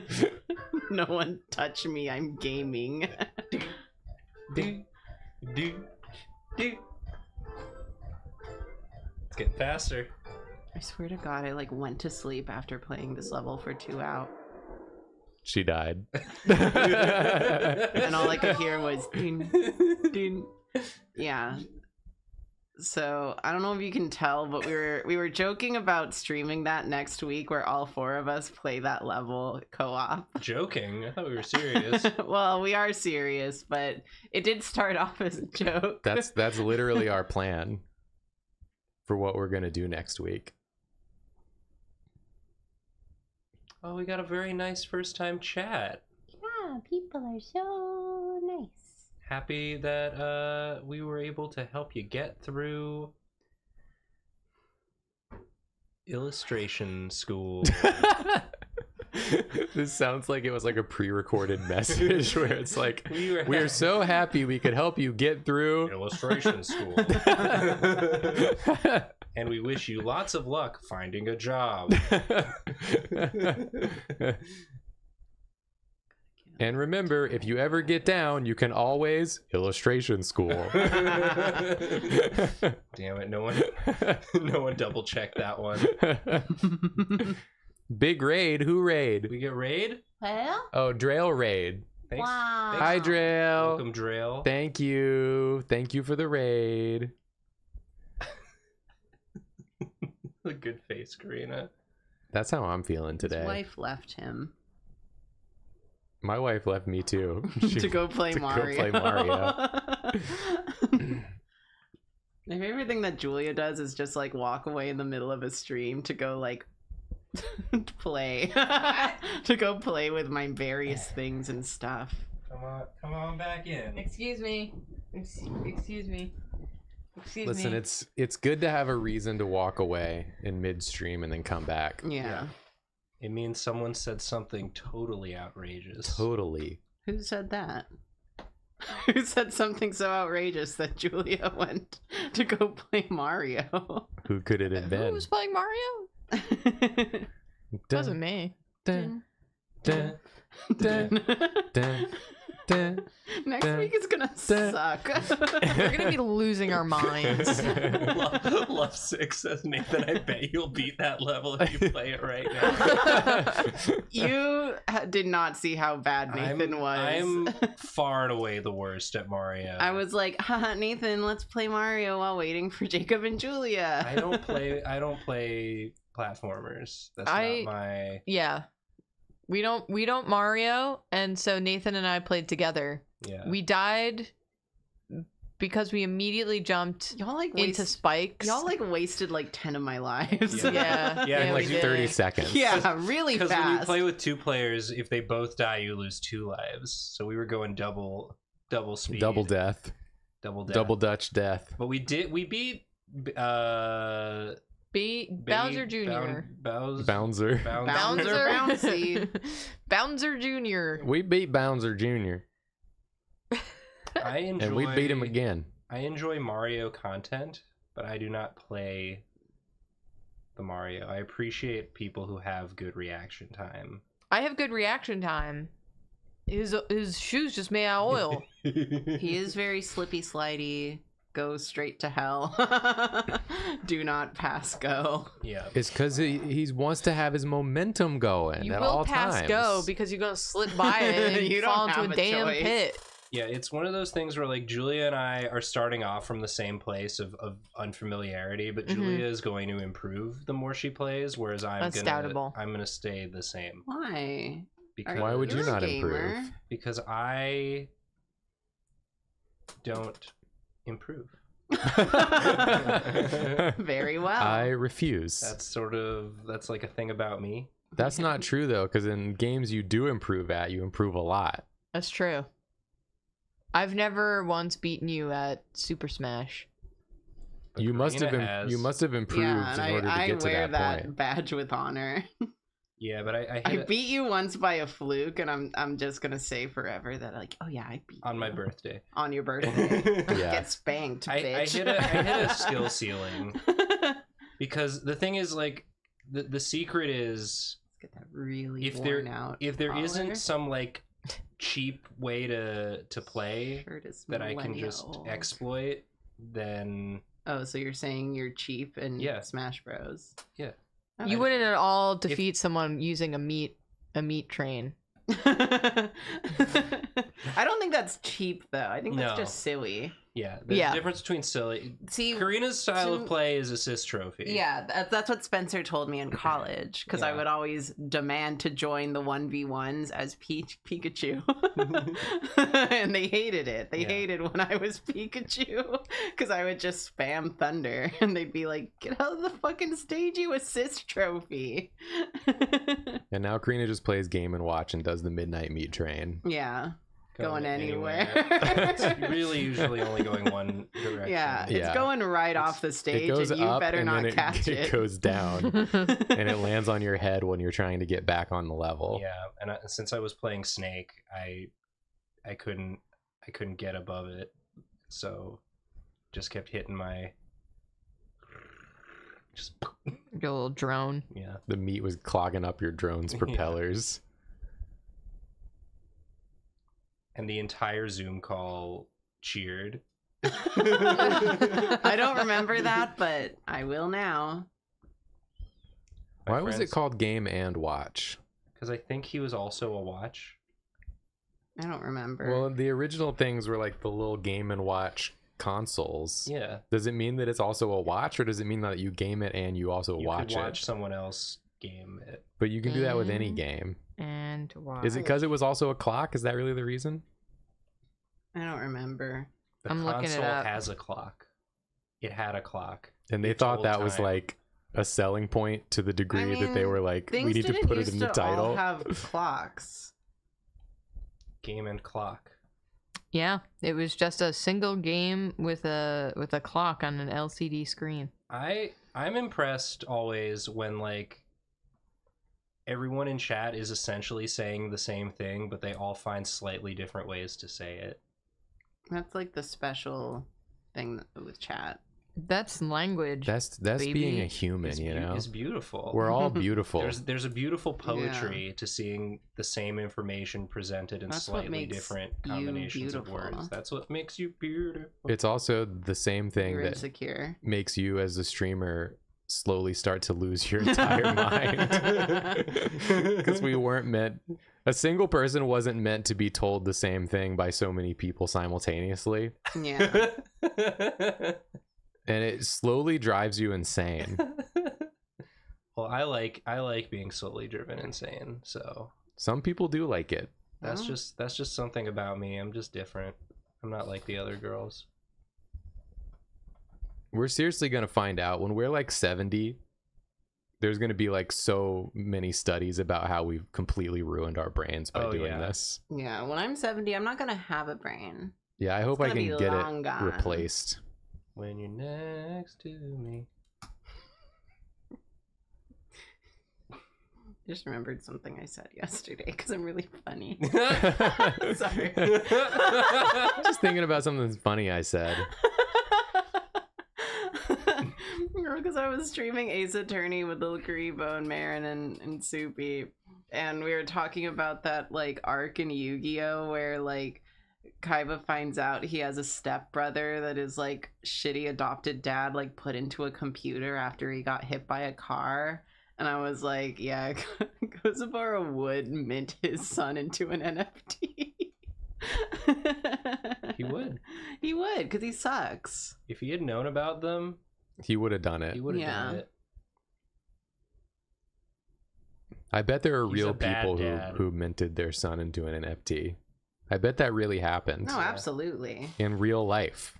no one touch me. I'm gaming. do, do, do. It's getting faster. I swear to God, I like went to sleep after playing this level for two out, She died. and all I could hear was ding, ding. Yeah. So I don't know if you can tell, but we were we were joking about streaming that next week, where all four of us play that level co-op. Joking. I thought we were serious. well, we are serious, but it did start off as a joke. That's that's literally our plan for what we're gonna do next week. oh, we got a very nice first time chat. yeah, people are so nice. Happy that uh we were able to help you get through illustration school. this sounds like it was like a pre-recorded message where it's like we were we're so happy we could help you get through illustration school. and we wish you lots of luck finding a job. And remember if you ever get down you can always illustration school Damn it, no one no one double checked that one. big raid who raid We get raid? Well, oh drail raid Thanks. wow. hi drail Welcome, Drail. thank you thank you for the raid A good face, Karina. that's how i'm feeling His today wife left him my wife left me too She- to go play to go Mario. play Mario. My favorite thing that Julia does is just like walk away in the middle of a stream to go like play, to go play with my various things and stuff. Come on, come on back in. Excuse me. Excuse me. Excuse listen me. it's it's good to have a reason to walk away in midstream and then come back Yeah. Yeah. It means someone said something totally outrageous. totally Who said that? Who said something so outrageous that Julia went to go play Mario? who could it have been? Who was playing Mario? It wasn't me. Dun, dun, dun, dun, dun. Next Dun, week is gonna dun. suck. We're gonna be losing our minds. Love, Love Six says Nathan. I bet you'll beat that level if you play it right now. you did not see how bad Nathan I'm, was. I'm far and away the worst at Mario. I was like, Haha, Nathan, let's play Mario while waiting for Jacob and Julia. I don't play. I don't play platformers. That's I- not my. yeah. We don't we don't Mario, and so Nathan and I played together. Yeah. We died because we immediately jumped Y'all like into waste- spikes. y'all like wasted like ten of my lives. Yeah. yeah, Yeah, in like we did. 30 seconds yeah, really Because when you play with two players, if they both die, you lose two lives. So we were going double, double speed, double death double death. double dutch death But we did. We beat. Uh, B- Bowser Jr. Bound- Bowser. bouncer Bouncer. Bouncer. Bouncy. Bouncer Jr. we beat bouncer junior I enjoy. and we beat him again I enjoy Mario content, but I do not play the Mario. I appreciate people who have good reaction time. I have good reaction time. His his shoes just made out of oil. He is very slippy slidey. Go straight to hell. Do not pass go. yeah. It's because he, he wants to have his momentum going you at will all pass times. go because you're gonna slip by it and You fall don't into a a damn choice. pit. Yeah, it's one of those things where like Julia and I are starting off from the same place of, of unfamiliarity, but Mhm. Julia is going to improve the more she plays, whereas I'm That's gonna. I'm gonna stay the same Why? because Why would you not improve? because I don't improve. Very well. I refuse. That's sort of that's like a thing about me. That's not true though, because in games you do improve at, you improve a lot. That's true. I've never once beaten you at Super Smash. But you must have Karina im- you must have improved yeah, in order I, to I get to that, that, point. badge with honor. Yeah, but I, I, I hit it beat you once by a fluke, and I'm I'm just gonna say forever that like, oh yeah, I beat on my birthday. on your birthday. Yeah. Get spanked, I, I hit a I hit a skill ceiling because the thing is like the the secret is Get that really If there- worn out. if there collar. not some like cheap way to to play Shirt is that I can just exploit, then Oh, so you're saying you're cheap in Yeah. Smash Bros? Yeah. You wouldn't at all defeat someone using a meat a meat train. I don't think that's cheap though. I think that's No. just silly. Yeah, there's Yeah. a difference between silly. See, Karina's style to- of play is assist trophy. yeah, that, that's what Spencer told me in college because I would always demand to join the one v ones as Peach Pikachu, and they hated it. They Yeah. hated when I was Pikachu because I would just spam Thunder, and they'd be like, "Get out of the fucking stage, you assist trophy." And now Karina just plays Game and Watch and does the midnight meat train. yeah, going, anywhere. it's really usually only going one direction. Yeah, it's Yeah. going right It's- off the stage, and you up better and not then it, catch it it. goes down and it lands on your head when you're trying to get back on the level. Yeah, and I, since I was playing Snake, I I couldn't I couldn't get above it, so just kept hitting my just Your little drone. yeah. The meat was clogging up your drone's Yeah. propellers. And the entire Zoom call cheered. I don't remember that, but I will now. Why was it called Game and Watch? Because I think he was also a watch. I don't remember. Well, the original things were like the little Game and Watch consoles. Yeah, Does it mean that it's also a watch, or does it mean that you game it and you also you watch could watch it? someone else game it. But you can do that with any Mm. game. And wow. Is it because it was also a clock? Is that really the reason? I don't remember. The I'm looking it console up. has a clock. It had a clock. And they It thought told that was time. like a selling point to the degree that they mean, were like, we Things need to didn't put it used in the to title. all have clocks. Game and clock. Yeah, it was just a single game with a with a clock on an LCD screen. I I'm impressed always when like everyone in chat is essentially saying the same thing, but they all find slightly different ways to say it. That's like the special thing with chat. That's language. That's that's being a human, It's, you beau- know. it's beautiful. We're all beautiful. there's there's a beautiful poetry to seeing the same information presented in That's slightly different combinations of words. That's what makes you beautiful. It's also the same thing You're that insecure. makes you as a streamer slowly start to lose your entire mind. Because we weren't meant a single person wasn't meant to be told the same thing by so many people simultaneously. Yeah. And it slowly drives you insane. well, I like I like being slowly driven insane. So Some people do like it. that's Oh. just that's just something about me. I'm just different. I'm not like the other girls. We're seriously gonna find out when we're like 70. There's gonna be like so many studies about how we've completely ruined our brains by Oh, doing yeah. this. Yeah. When I'm 70, I'm not going to have a brain. Yeah, I hope I can get it gone. replaced. When you're next to me. Just remembered something I said yesterday because I'm really funny. Sorry. Sorry. Just thinking about something funny I said. Because I was streaming Ace Attorney with Little Karibo and Marin and, and Soupy, and we were talking about that like arc in Yu Gi Oh where like Kaiba finds out he has a stepbrother that is like shitty adopted dad like put into a computer after he got hit by a car. And I was like, yeah, Gozaburo would mint his son into an NFT. He would. He would, because he sucks. If he had known about them, He would have done it. he would have Yeah. done it. I bet there are He's real people who, dad. who minted their son into an NFT. I bet that really happened No, absolutely. in real life.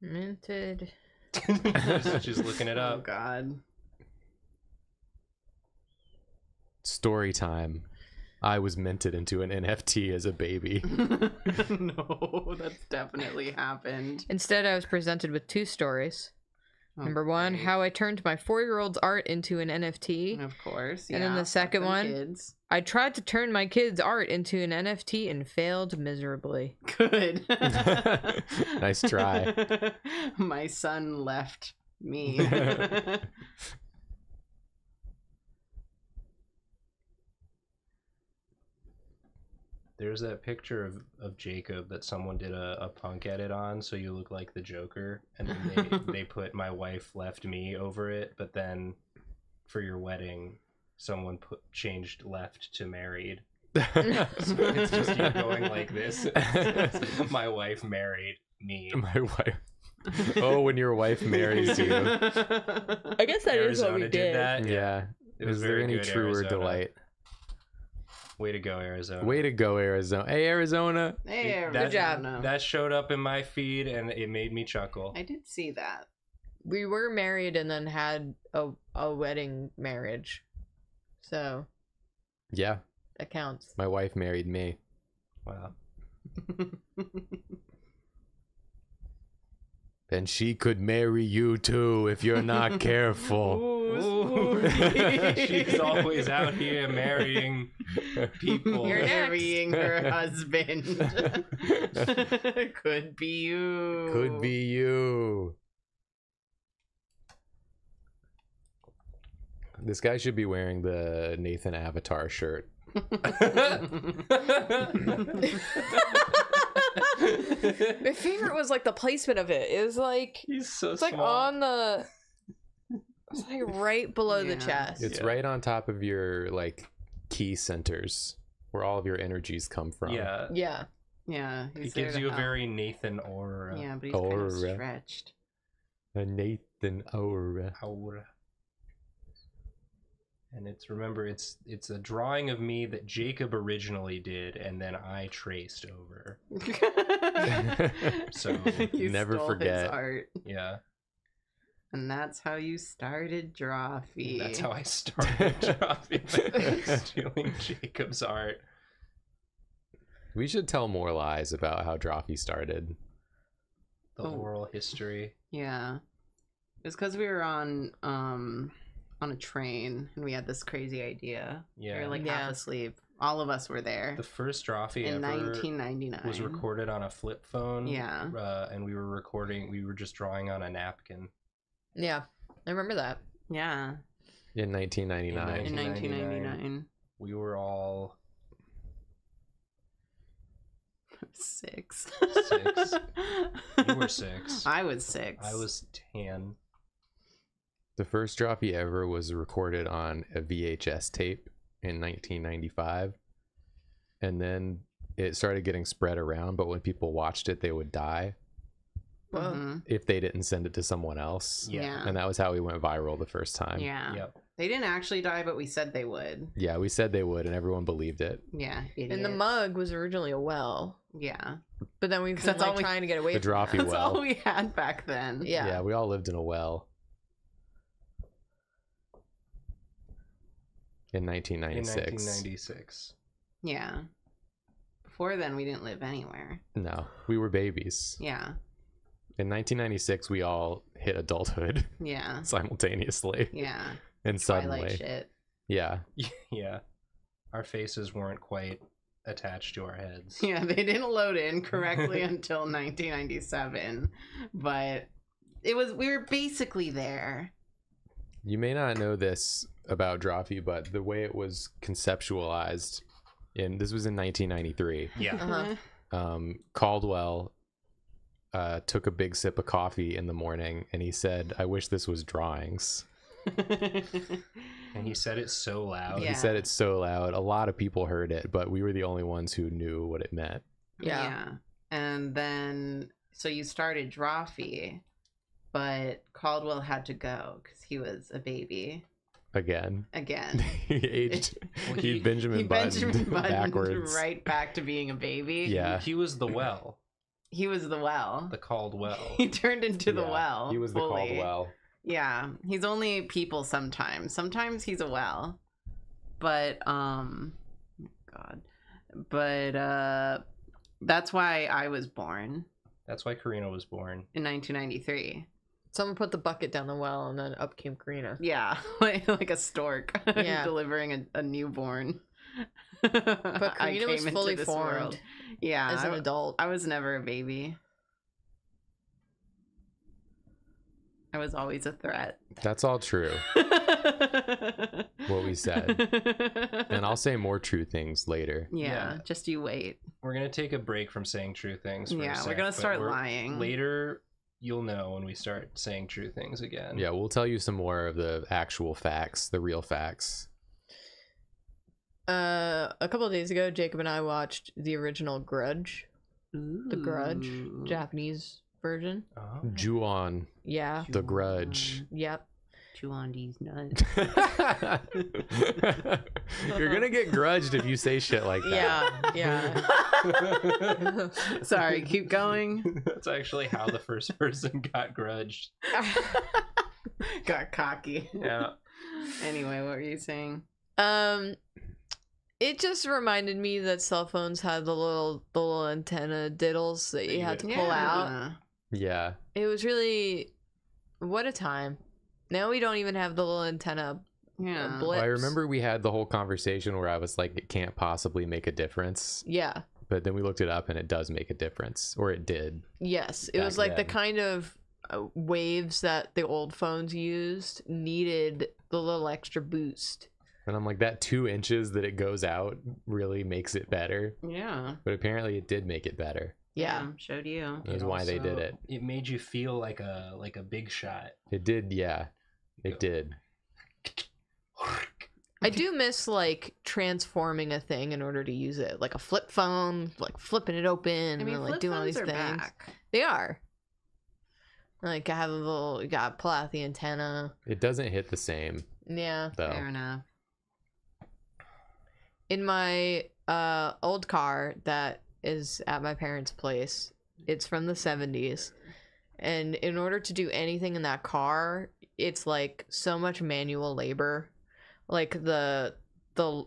Minted. just, just looking it up. Oh. God. Story time. I was minted into an NFT as a baby. no, that's definitely happened. Instead, I was presented with two stories. Number one, how I turned my four year old's art into an NFT. Of course. Yeah, And then the second one? Kids. I tried to turn my kid's art into an NFT and failed miserably. Good. Nice try. My son left me. There's that picture of, of Jacob that someone did a, a punk edit on, so you look like the Joker, and then they, they put "My wife left me" over it. But then, for your wedding, someone put changed "left" to "married." So it's just you going like this. My wife married me. My wife. Oh, when your wife marries you. I guess that is what Arizona we did did. that. Yeah. It was Is there any truer Arizona. delight? Way to go, Arizona. Way to go, Arizona. Hey, Arizona. Hey, Arizona. That- job. Arizona. That showed up in my feed, and it made me chuckle. I did see that. We were married and then had a, a wedding marriage. So Yeah, that counts. my wife married me. Wow. And she could marry you too if you're not careful. Ooh, She's always out here marrying people. You're marrying her husband. Could be you. Could be you. This guy should be wearing the Nathan Avatar shirt. My favorite was like the placement of it. It was like He's so it's like small. on the it's like right below the chest. It's Yeah. right on top of your like key centers where all of your energies come from. Yeah. Yeah. Yeah, he's It gives to you a very Nathan aura. yeah, but he's kind of stretched. A Nathan aura. Aura. And it's remember it's it's a drawing of me that Jacob originally did and then I traced over. So, You never stole his forget. art, Yeah. and that's how you started Drawfee. That's how I started drawing stealing Jacob's art. We should tell more lies about how Drawfee started. The Oh. oral history. Yeah. It's because we were on um on a train and we had this crazy idea. Yeah. We Yeah. were like Yeah. half asleep. All of us were there the first Drawfee in ever 1999. was recorded on a flip phone. Yeah. Uh, and we were recording we were just drawing on a napkin. Yeah. I remember that. Yeah, In 1999. in 1999. 1999. We were all Six. Six. You were six. I was six. I was tan. The first Drawfee ever was recorded on a VHS tape in 1995. And then it started getting spread around, but when people watched it, they would die Whoa. Mhm. if they didn't send it to someone else. Yeah. Yeah. And that was how we went viral the first time. Yeah. Yep. They didn't actually die, but we said they would. Yeah, we said they would, and everyone believed it. Yeah. And the mug was originally a well. Yeah. But then we've 'Cause been that's like all we- trying to get away The from Drawfee that. That's well. all we had back then. Yeah. Yeah. we all lived in a well in In 1996. 1996. Yeah. Before then, we didn't live anywhere. No, we were babies. Yeah. In 1996, we all hit adulthood Yeah. simultaneously Yeah. and Twilight suddenly. shit. Yeah, yeah. Our faces weren't quite attached to our heads. Yeah, they didn't load in correctly until 1997, but it was we were basically there. You may not know this about Drawfee, but the way it was conceptualized in this was in 1993. Yeah. Uh-huh. Um, Caldwell uh, took a big sip of coffee in the morning, and he said, "I wish this was drawings." And he said it so loud. Yeah. He said it so loud, a lot of people heard it, but we were the only ones who knew what it meant. Yeah. And then so you started Drawfee, but Caldwell had to go because he was a baby Again, again. he aged. Well, he, he- Benjamin he buttoned Benjamin buttoned backwards. right back to being a baby. Yeah. He was the well, He was the well. the Caldwell. He turned into the well. He was the fully. Caldwell. Yeah, he's only people sometimes. Sometimes he's a well. But um god. But uh that's why I was born That's why Karina was born. in 1993. Someone put the bucket down the well, and then up came Karina. Yeah, like, like a stork Yeah. delivering a, a newborn. But I Karina was came into fully this formed world. Yeah, as an w- adult. I was never a baby. I was always a threat. That's all true. What we said. And I'll say more true things later. Yeah, Yeah. just you wait. We're gonna take a break from saying true things. For a Yeah, we're gonna start we're- lying. Later, you'll know when we start saying true things again. Yeah, we'll tell you some more of the actual facts, the real facts. Uh, a couple of days ago, Jacob and I watched the original Grudge, the Grudge, Japanese version. Oh. Ju-on, Yeah. the grudge. Yep. Chew on these nuts. You're gonna get grudged if you say shit like that. Yeah. Yeah. Sorry, keep going. That's actually how the first person got grudged. Got cocky. Yeah. Anyway, what were you saying? um, it just reminded me that cell phones had the little the little antenna diddles that you had to pull out. Yeah. It was really what a time. Now we don't even have the little antenna. Yeah. Bl- Well, I remember we had the whole conversation where I was like, it can't possibly make a difference. Yeah. But then we looked it up and it does make a difference, or it did. Yes, it was like the kind of uh, waves that the old phones used needed the little extra boost. And I'm like, that two inches that it goes out really makes it better. Yeah. But apparently it did make it better. Yeah. Showed you. That's It why they did it. It made you feel like a like a big shot. It did, yeah. It did. I do miss like transforming a thing in order to use it, like a flip phone, like flipping it open I and mean, like flip doing all phones these are things. back. They are. Like I have a little, you got to pull out the antenna. It doesn't hit the same, Yeah. though. Fair enough. In my uh old car that is at my parents' place, it's from the 70s. And in order to do anything in that car, it's like so much manual labor. Like the the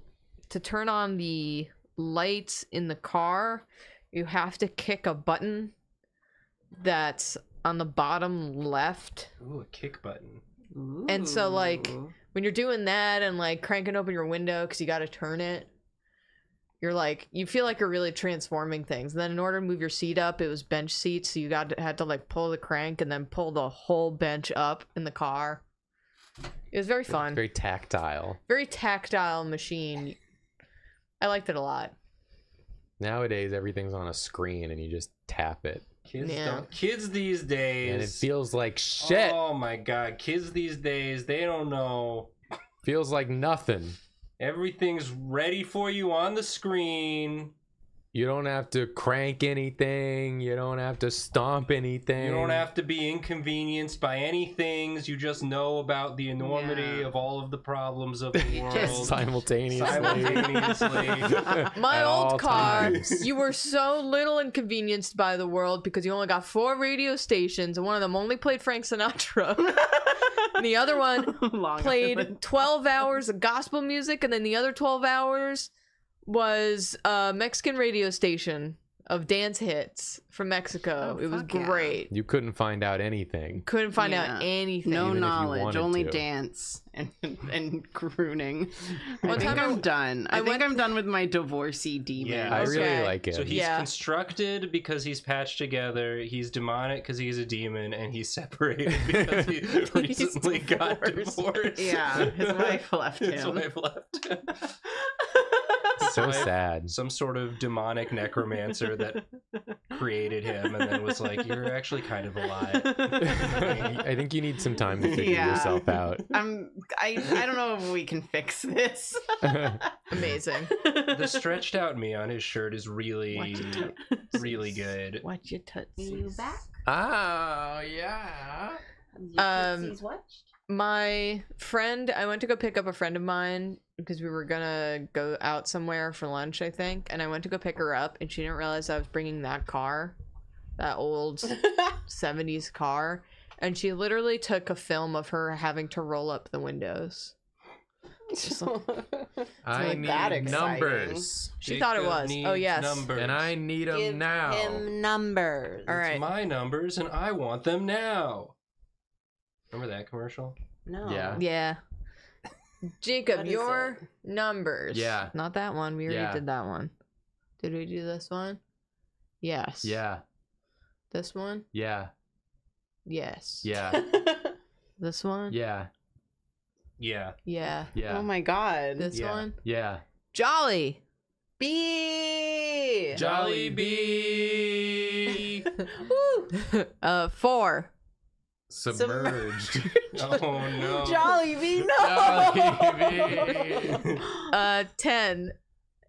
to turn on the lights in the car, you have to kick a button that's on the bottom left. Ooh, a kick button. And so, like, when you're doing that and like cranking open your window because you got to turn it you're like you feel like you're really transforming things and then in order to move your seat up it was bench seats so you got to, had to like pull the crank and then pull the whole bench up in the car it was very fun Very tactile. very tactile machine i liked it a lot Nowadays, everything's on a screen and you just tap it. Kids Yeah. don't. Kids these days. And it feels like shit. Oh my god, kids these days, they don't know. Feels like nothing. Everything's ready for you on the screen. You don't have to crank anything. You don't have to stomp anything. You don't have to be inconvenienced by any things. You just know about the enormity Yeah. of all of the problems of the world. Just simultaneously. Simultaneously. my At old car times. you were so little inconvenienced by the world because you only got four radio stations and one of them only played frank sinatra and the other one Long played 12 hours of gospel music and then the other 12 hours was a mexican radio station of dance hits from Mexico. Oh, it was fuck yeah. great. You couldn't find out anything. Couldn't find Yeah. out anything. No Even if you knowledge, only to. dance and and crooning. I think I I'm done. I, I think went- I'm done with my divorcee demon. Yeah. I really Okay. like it. So he's Yeah. constructed because he's patched together. He's demonic because he's a demon, and he's separated because he recently got divorced. divorced. Yeah, his wife left His him. wife left him. so sad. Some sort of demonic necromancer that created him, and then was like, "You're actually kind of alive." I think you need some time to figure Yeah. yourself out. I'm. I. I don't know if we can fix this. Amazing. The stretched out me on his shirt is really, Watch your tootsies. really good. Watch your tootsies. You back? oh yeah. Um, He's watched. My friend, I went to go pick up a friend of mine because we were gonna go out somewhere for lunch, I think, and I went to go pick her up, and she didn't realize I was bringing that car, that old 70s car, and she literally took a film of her having to roll up the windows. I like need numbers, She thought it was. Oh, yes. numbers. and I need them Give now. him numbers. All It's my numbers, and I want them now. Remember that commercial? No. Yeah. Yeah. Jacob, What is your numbers. Yeah. Not that one. We already Yeah. did that one. Did we do this one? Yes. Yeah, This one? yeah, Yes. yeah, This one? yeah, Yeah. Yeah. yeah, Oh my god. This Yeah. one? yeah. Jolly. B. Jolly Bee. Woo. uh, four. Submerged. oh no. Jolly B. No. Jolly Bee. Uh, ten.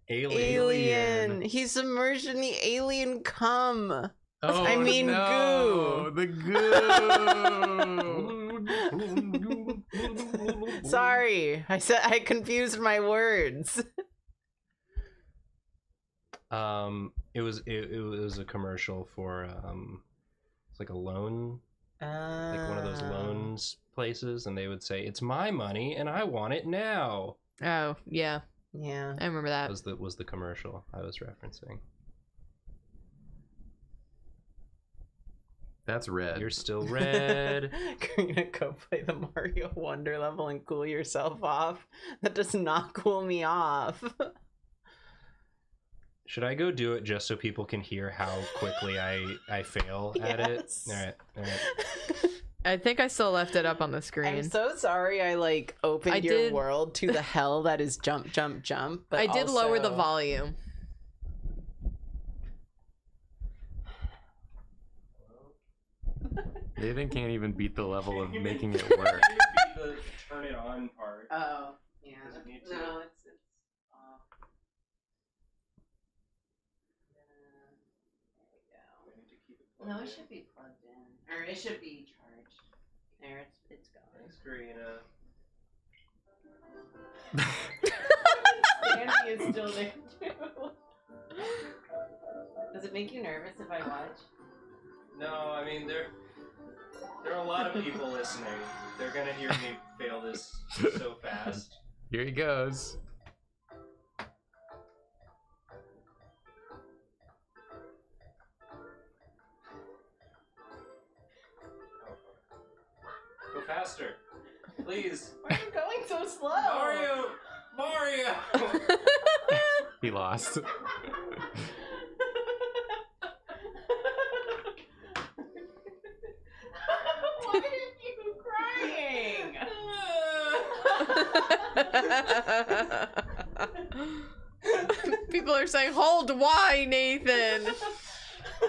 Alien. Alien. He's submerged in the alien cum. Oh, I mean no, The goo. Sorry, I said I confused my words. Um, it was it, it was a commercial for um, it's like a loan, like one of those Ah. loans places, and they would say, "It's my money, and I want it now." Oh, yeah. Yeah. I remember that. Was the was the commercial I was referencing? That's red. You're still red. You're gonna go play the Mario Wonder level and cool yourself off. That does not cool me off. Should I go do it just so people can hear how quickly I I fail at Yes. it? All right, all right. I think I still left it up on the screen. I'm so sorry I like opened I your did- world to the hell that is jump jump jump. But I did lower the volume. Nathan can't even beat the level of making it work. the turn it on part. Oh, yeah. Does it need to? No, it's it's uh, off. There we go. No, it should be plugged in, or it should be charged. There, it's it's going. Thanks, Karina. Sandy is still there too. Does it make you nervous if I watch? No, I mean there there are a lot of people listening. They're gonna hear me fail this so fast. Here he goes. Go faster, please. Why are you going so slow? Mario, Mario. He lost. Why are you crying? People are saying, "Hold, why, Nathan?"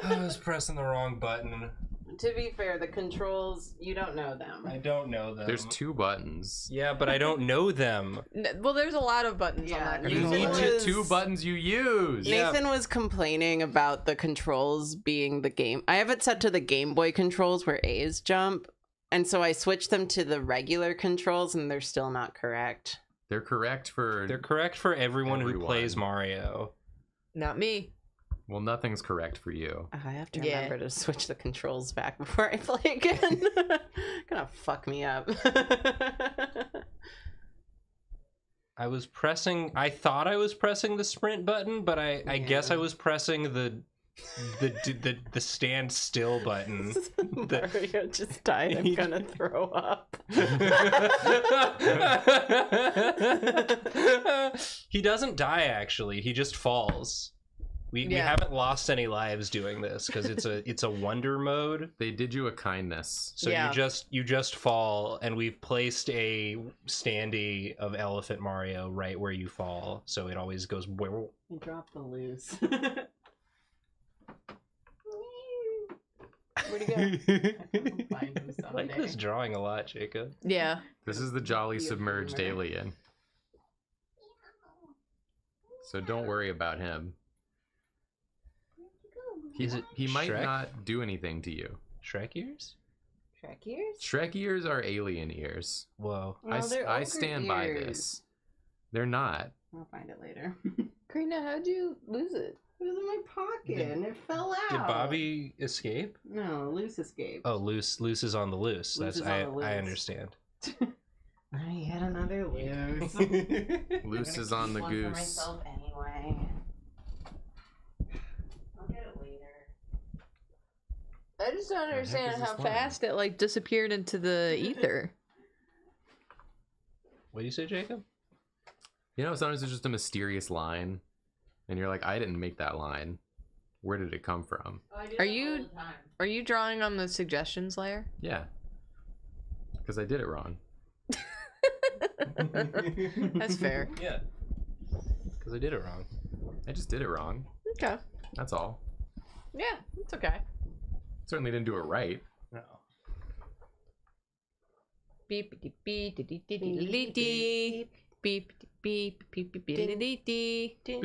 I was pressing the wrong button. to be fair, the controls you don't know them. I don't know them. There's two buttons. Yeah, but I don't know them. N- Well, there's a lot of buttons Yeah, on that. You Nathan need to was- two buttons you use. Yeah. Nathan was complaining about the controls being the game. I have it set to the Game Boy controls where A is jump, and so I switched them to the regular controls, and they're still not correct. They're correct for. They're correct for everyone, who plays Mario. Not me. well, nothing's correct for you. I have to Yeah. remember to switch the controls back before I play again. Gonna fuck me up. I was pressing. I thought I was pressing the sprint button, but I, I guess I was pressing the the the the stand still button. The- Mario just died. I'm gonna throw up. he doesn't die actually. He just falls. We, we haven't lost any lives doing this because it's a it's a wonder mode. They did you a kindness. So Yeah. you just you just fall, and we've placed a standee of Elephant Mario right where you fall, so it always goes. Where... I dropped the loose. Where'd he go? Find him I like this drawing a lot, Jacob. Yeah. This is the jolly submerged alien. So don't worry about him. He, Is it he might Shrek? not do anything to you. Shrek ears? Shrek ears? Shrek ears are alien ears. Whoa. I, No, s- I ogre stand by this. They're not. I'll find it later. Karina, how'd you lose it? It was in my pocket Did- and it fell out. Did Bobby escape? No, loose escaped. Oh, loose. Loose is on the loose. Loose That's I. the loose. I understand. I had another loose. Loose is on the one for goose. myself anyway. I'll get it later. I just don't understand how line? fast it like disappeared into the ether. What do you say, Jacob? You know, sometimes it's just a mysterious line, and you're like, I didn't make that line. Where did it come from? Oh, are you are you drawing on the suggestions layer? Yeah, because I did it wrong. That's fair. Yeah, because I did it wrong. I just did it wrong. Okay. That's all. Yeah, it's okay. Certainly didn't do it right. No. Beep beep beep beep beep beep beep beep beep beep beep beep beep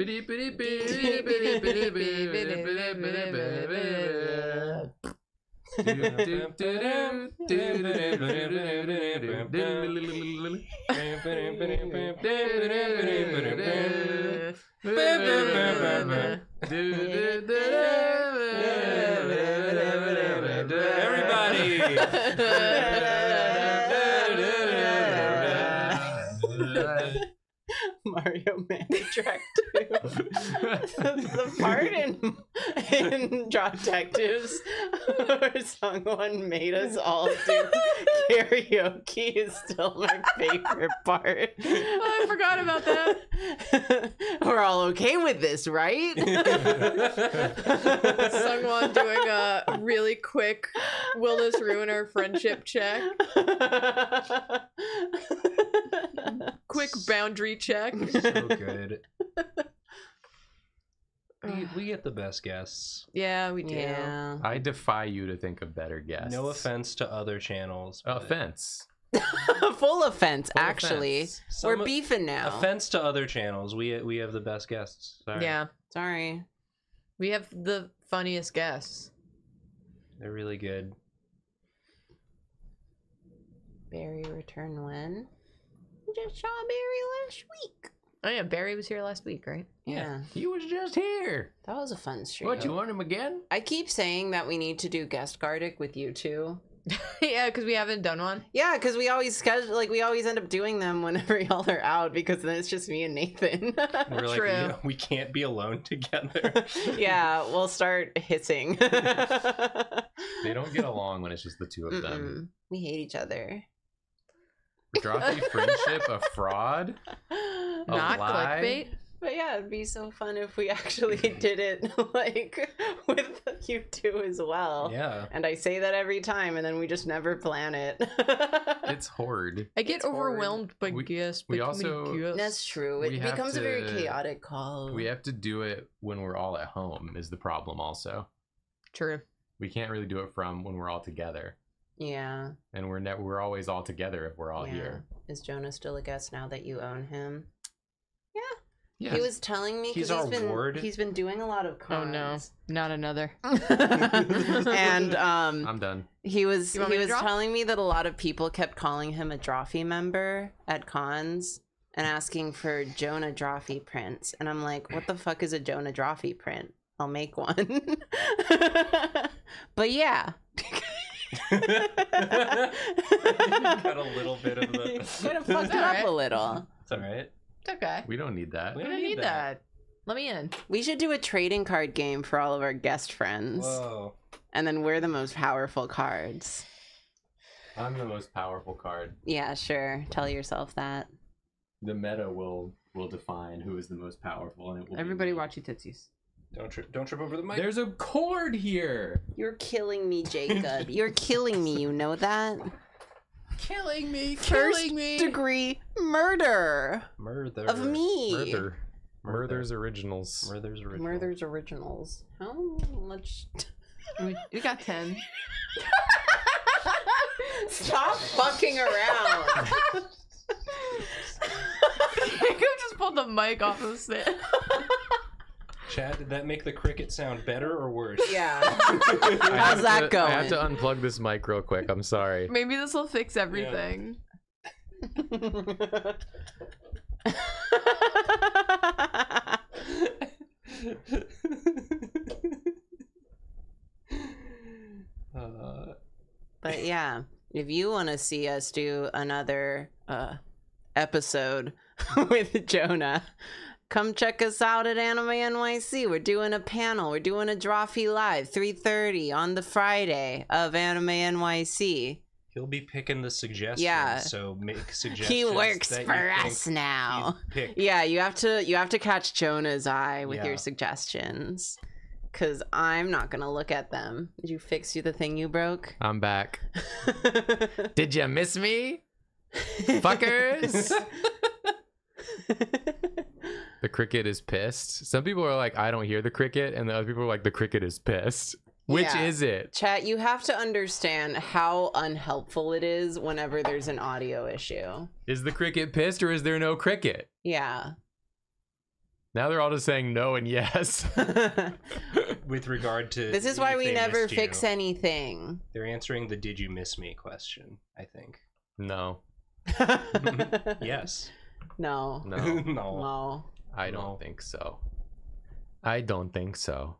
Mario Man Track 2. the part in, in Drop Detectives where someone made us all do karaoke is still my favorite part. Oh, I forgot about that. We're all okay with this, right? Sungwon doing a really quick will this ruin our friendship check? Quick boundary check. So good. we, we get the best guests. Yeah, we do. yeah. I defy you to think of better guests. No offense to other channels. but- Offense. Full offense, Full actually. offense. We're beefing now. Offense to other channels. We we have the best guests. Sorry. Yeah, Sorry. we have the funniest guests. They're really good. Barry return when? Just saw Barry last week. Oh yeah, Barry was here last week, right? Yeah. He was just here. That was a fun stream. What, you want him again? I keep saying that we need to do guest Gardic with you too. yeah, because we haven't done one. Yeah, because we always schedule like we always end up doing them whenever y'all are out because then it's just me and Nathan. We're like, True. you know, we can't be alone together. yeah, we'll start hissing. They don't get along when it's just the two of them. Mm-mm. We hate each other. Dropsy friendship a fraud? A Not lie? clickbait. But yeah, it'd be so fun if we actually mm-hmm. did it like with you two as well. yeah. And I say that every time, and then we just never plan it. It's horde. I get It's hard. overwhelmed by We- guests. we by too many also- guests. That's true. It We have becomes a very chaotic call. We have to do it when we're all at home is the problem also. true. We can't really do it from when we're all together. Yeah. And we're ne- we're always all together if we're all yeah. here. Is Jonah still a guest now that you own him? Yeah. He was telling me He's because he's been ward. he's been doing a lot of cons. Oh no, not another. and um I'm done. he was he was telling me that a lot of people kept calling him a Drawfee member at cons and asking for Jonah Drawfee prints. And I'm like, what the fuck is a Jonah Drawfee print? I'll make one. but yeah. Got a little bit of the. Kind of fucked it up alright. a little. It's all right. It's okay. We don't need that. We We don't don't need need that. Let me in. We should do a trading card game for all of our guest friends. Whoa. And then we're the most powerful cards. I'm the most powerful card. Yeah, sure. Tell yourself that. The meta will will define who is the most powerful, and it will. Everybody me. watch your tootsies. Don't trip don't trip over the mic. There's a cord here. You're killing me, Jacob. You're killing me, you know that? killing me, First degree murder Murder. of me. Murder. Murder. Murder's originals. Murder's original. Murder's originals. How much? We, we got 10. Stop fucking around. Jacob just pulled the mic off of the stand. Chad, did that make the cricket sound better or worse? yeah. How's that to- going? I have to unplug this mic real quick. I'm sorry. Maybe this will fix everything. uh, but yeah, if you want to see us do another uh, episode with Jonah, come check us out at Anime NYC. We're doing a panel. We're doing a Drawfee Live, 3.30 on the Friday of Anime NYC. he'll be picking the suggestions. Yeah. So make suggestions. He works for us now. Yeah, you have to you have to catch Jonah's eye with Yeah. your suggestions. Cause I'm not gonna look at them. Did you fix you the thing you broke? I'm back. Did you miss me? Fuckers. The cricket is pissed. Some people are like, I don't hear the cricket, and the other people are like, the cricket is pissed. Which Yeah. is it? Chat, you have to understand how unhelpful it is whenever there's an audio issue. Is the cricket pissed or is there no cricket? Yeah. Now they're all just saying no and yes. With regard to this is why we never fix you. anything. They're answering the "Did you miss me?" question. I think. no, Yes. No. no, no. No. I don't No. think so. I don't think so.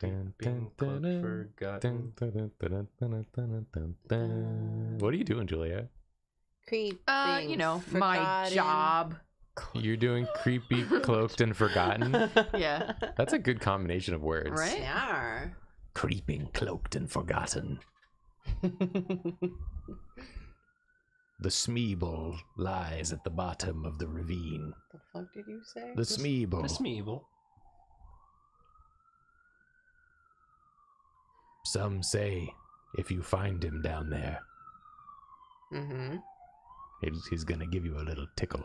Dun, dun, dun, forgotten. What are you doing, Julia? Creep. Uh, you know, my job. You're doing creepy, cloaked, and forgotten. Yeah. That's a good combination of words. Right? Yeah. Creeping, cloaked, and forgotten. The Smeeble lies at the bottom of the ravine. the fuck did you say? The Smeeble. Miss Meeble. Some say if you find him down there, Mm-hmm. he's, he's gonna give you a little tickle.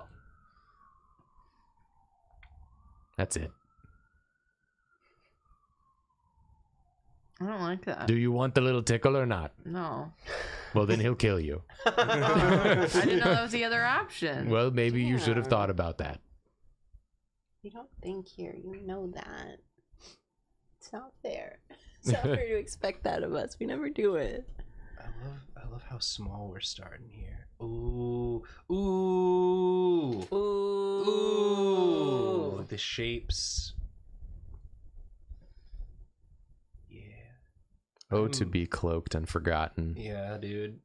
That's it. I don't like that. Do you want the little tickle or not? No. Well, then he'll kill you. I didn't know that was the other option. Well, maybe you should have thought about that. You don't think here. You know that. It's not fair. It's not fair to expect that of us. We never do it. I love. I love how small we're starting here. Ooh. Ooh. Ooh. Ooh. The shapes. Oh, to Mm. be cloaked and forgotten. Yeah, dude.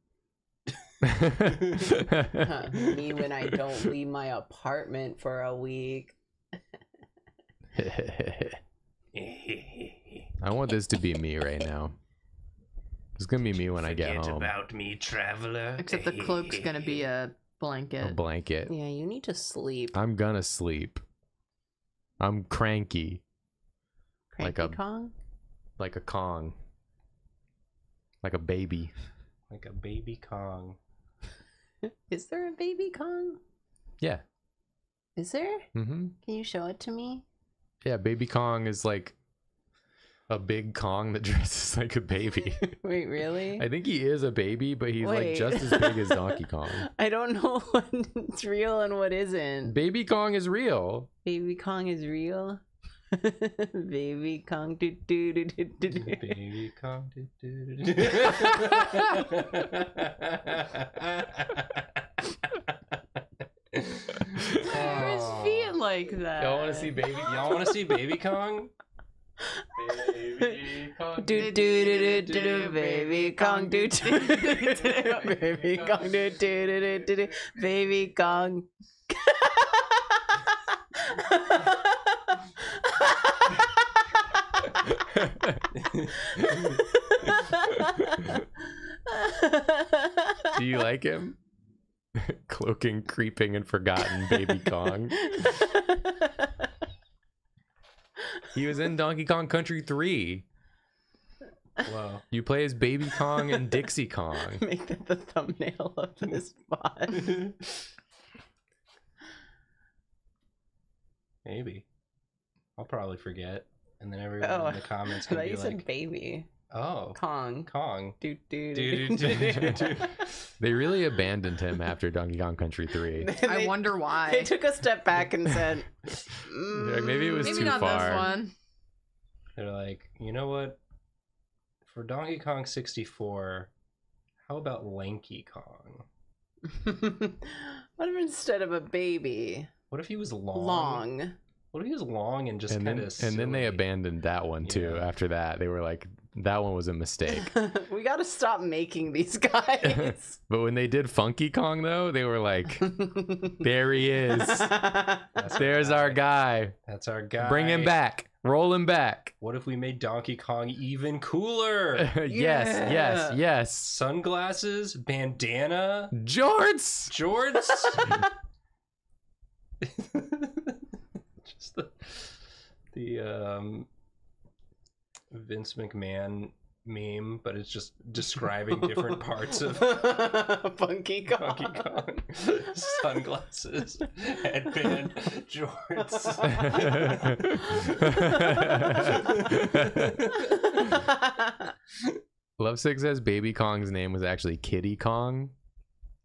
Huh, Me when I don't leave my apartment for a week. I want this to be me right now. It's gonna be me when I get home. about me, traveler. Except the cloak's gonna be a blanket. A blanket. Yeah, you need to sleep. I'm gonna sleep. I'm cranky, like a- Kong? like a Kong, like a baby. like a baby Kong. Is there a baby Kong? Yeah. Is there? Mm-hmm. Can you show it to me? Yeah, baby Kong is like a big Kong that dresses like a baby. Wait, really? I think he is a baby, but he's like just as big as Donkey Kong. I don't know what's real and what isn't. Baby Kong is real. Baby Kong is real. Baby Kong. Do, do, do, do, do, Baby Kong do. do do baby Kong. Where's feet like that? Y'all want to see baby? Y'all want to see baby Kong? Baby Kong. Do, do, do, do, do, do, baby Kong. Do, do, do, do, do, baby Kong. Do, do, do, do, do, do, baby Kong. Do you like him? Cloaking, creeping, and forgotten baby Kong. He was in Donkey Kong Country 3. Whoa. You play as Baby Kong and Dixie Kong. Make that the thumbnail of this pod. Maybe. I'll probably forget. And then everyone Oh, in the comments I can thought be you said like, baby. oh, Kong. Kong. Do, do, Do, do, do, do, do. They really abandoned him after Donkey Kong Country 3. I wonder why. They took a step back and said, Like, maybe it was Maybe too not far. this one. They're like, you know what? For Donkey Kong 64, how about Lanky Kong? "Mm, what if instead of a baby, What if he was long? long? What if he was long and just and kind then, of and then they abandoned that one too. Yeah. After that, they were like, that one was a mistake. we got to stop making these guys. but when they did Funky Kong, though, they were like, there he is. That's There's our guy. That's our guy. Bring him back. Roll him back. What if we made Donkey Kong even cooler? yes, yes, yes. Sunglasses, bandana, Jorts. jorts. Just the the um Vince McMahon meme, but it's just describing different parts of Funky Kong. Donkey Kong. Sunglasses, headband, jorts. Lovesick says Baby Kong's name was actually Kiddy Kong.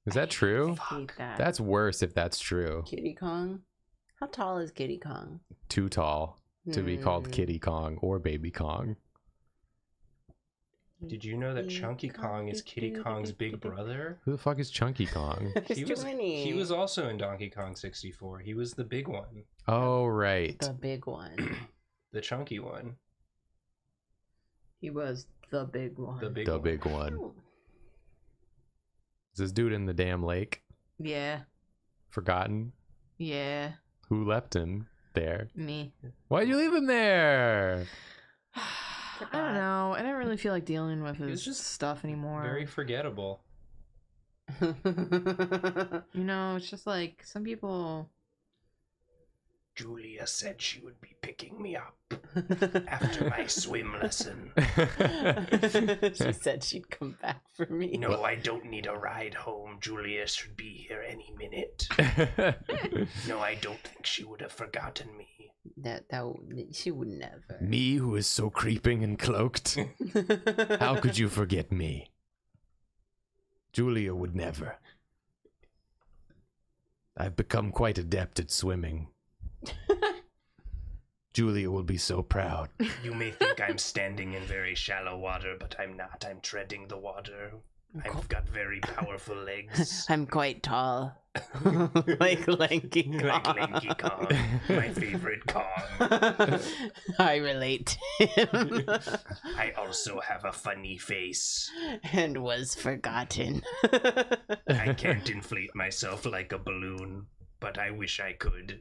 Is that true? hate that. That's worse if that's true. Kiddy Kong. How tall is Kiddy Kong? Too tall to be called Hmm. Kiddy Kong or Baby Kong. Did you know that Kitty Chunky Kong is Kiddy Kong's big brother? Who the fuck is Chunky Kong? He was, he was also in Donkey Kong 64. He was the big one, Oh right. the big one. the chunky one, He was the big one. the big The one. big one. Is this dude in the damn lake? Yeah. Forgotten? Yeah. Who left him there? Me. Why'd you leave him there? I don't know. I don't really feel like dealing with was his just stuff anymore. Very forgettable. You know, it's just like some people. Julia said she would be picking me up after my swim lesson. she said she'd come back for me. No, I don't need a ride home. Julia should be here any minute. No, I don't think she would have forgotten me. That that she would never. me who is so creeping and cloaked. How could you forget me? Julia would never. I've become quite adept at swimming. Julia will be so proud. You may think I'm standing in very shallow water, but I'm not. I'm treading the water. I've got very powerful legs. I'm quite tall, like Lanky Kong. like Lanky Kong, my favorite Kong. I relate to him, I also have a funny face. and was forgotten. I can't inflate myself like a balloon, but I wish I could.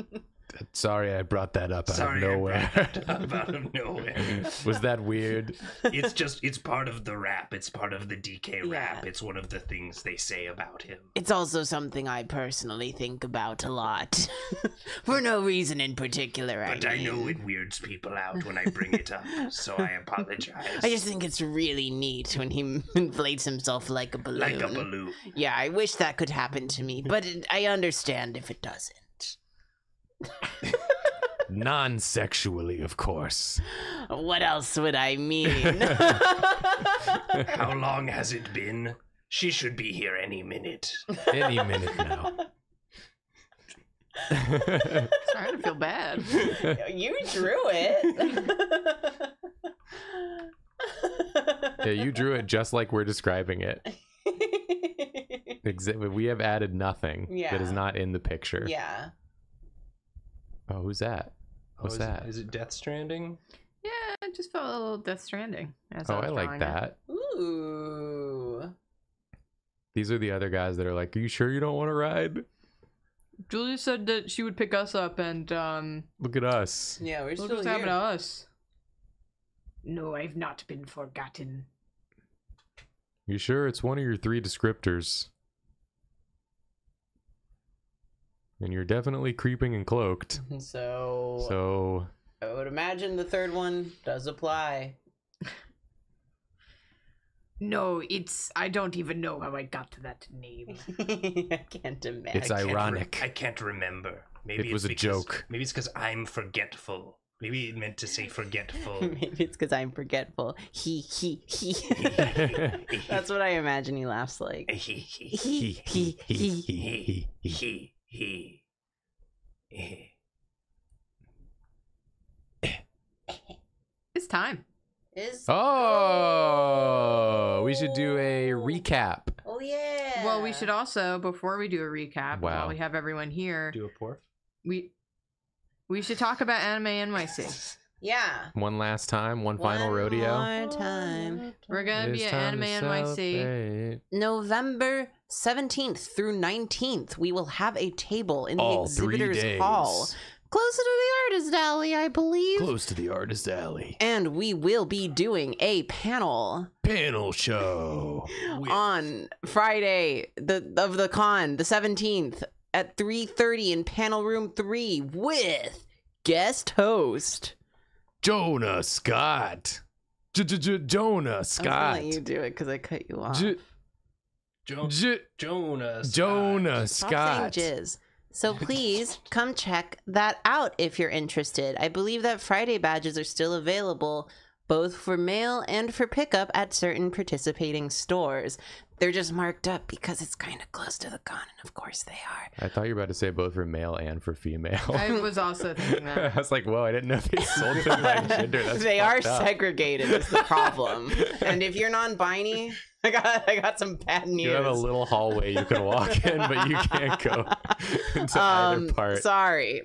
Sorry I brought that up out Sorry, of I nowhere. brought that up out of nowhere. Was that weird? It's just, it's part of the rap. It's part of the DK rap. Yeah. It's one of the things they say about him. It's also something I personally think about a lot, for no reason in particular. But I know it weirds people out when I bring it up, so I apologize. I just think it's really neat when he inflates himself like a balloon. like a balloon. Yeah, I wish that could happen to me, but it, I understand if it doesn't. Non sexually, of course. What else would I mean? How long has it been? She should be here any minute. Any minute now. Starting to feel bad. you drew it. yeah, you drew it just like we're describing it. Exa- we have added nothing that is not in the picture. yeah. Oh, who's that? What's is, that? Is it Death Stranding? Yeah, it just felt a little Death Stranding. as Oh, was I like drawing it. that. Ooh. These are the other guys that are like, "Are you sure you don't want to ride?" Julia said that she would pick us up and um Look at us. Yeah, we're look still what's happened to us. No, I've not been forgotten. You sure it's one of your three descriptors? And you're definitely creeping and cloaked. So, So I would imagine the third one does apply. No, it's I don't even know how I got to that name. I can't imagine. It's I can't re- ironic. I can't remember. Maybe It was it's a because- joke. Maybe it's because I'm forgetful. Maybe it meant to say forgetful. Maybe it's because I'm forgetful. He he he. That's what I imagine he laughs like. he he He he he. he. It's time. Is Oh, we should do a oh. recap. oh yeah. Well, we should also before we do a recap, Wow. while we have everyone here, Do a porf. we we should talk about Anime NYC. Yeah. One last time, one final rodeo. One. More time. We're gonna It be at Anime to NYC. November 17th through 19th, we will have a table in the All three exhibitors hall, closer to the artist alley, I believe. Close to the artist alley. And we will be doing a panel Panel show. on Friday the of the con, the 17th at 3:30 in panel room 3 with guest host. Jonah Scott. Jonah I was gonna let you do it because I cut you off. J- Jo- J- Jonah. Scott. Jonah Stop Scott. saying jizz. So please come check that out if you're interested. I believe that Friday badges are still available both for mail and for pickup at certain participating stores. They're just marked up because it's kind of close to the con, and of course they are. I thought you were about to say both for male and for female. I was also thinking that. I that. was like, whoa, I didn't know they sold them by gender. That's they are fucked up. segregated is the problem. and if you're non-binary, I got I got some bad news. You have a little hallway you can walk in, but you can't go into um, either part. Sorry.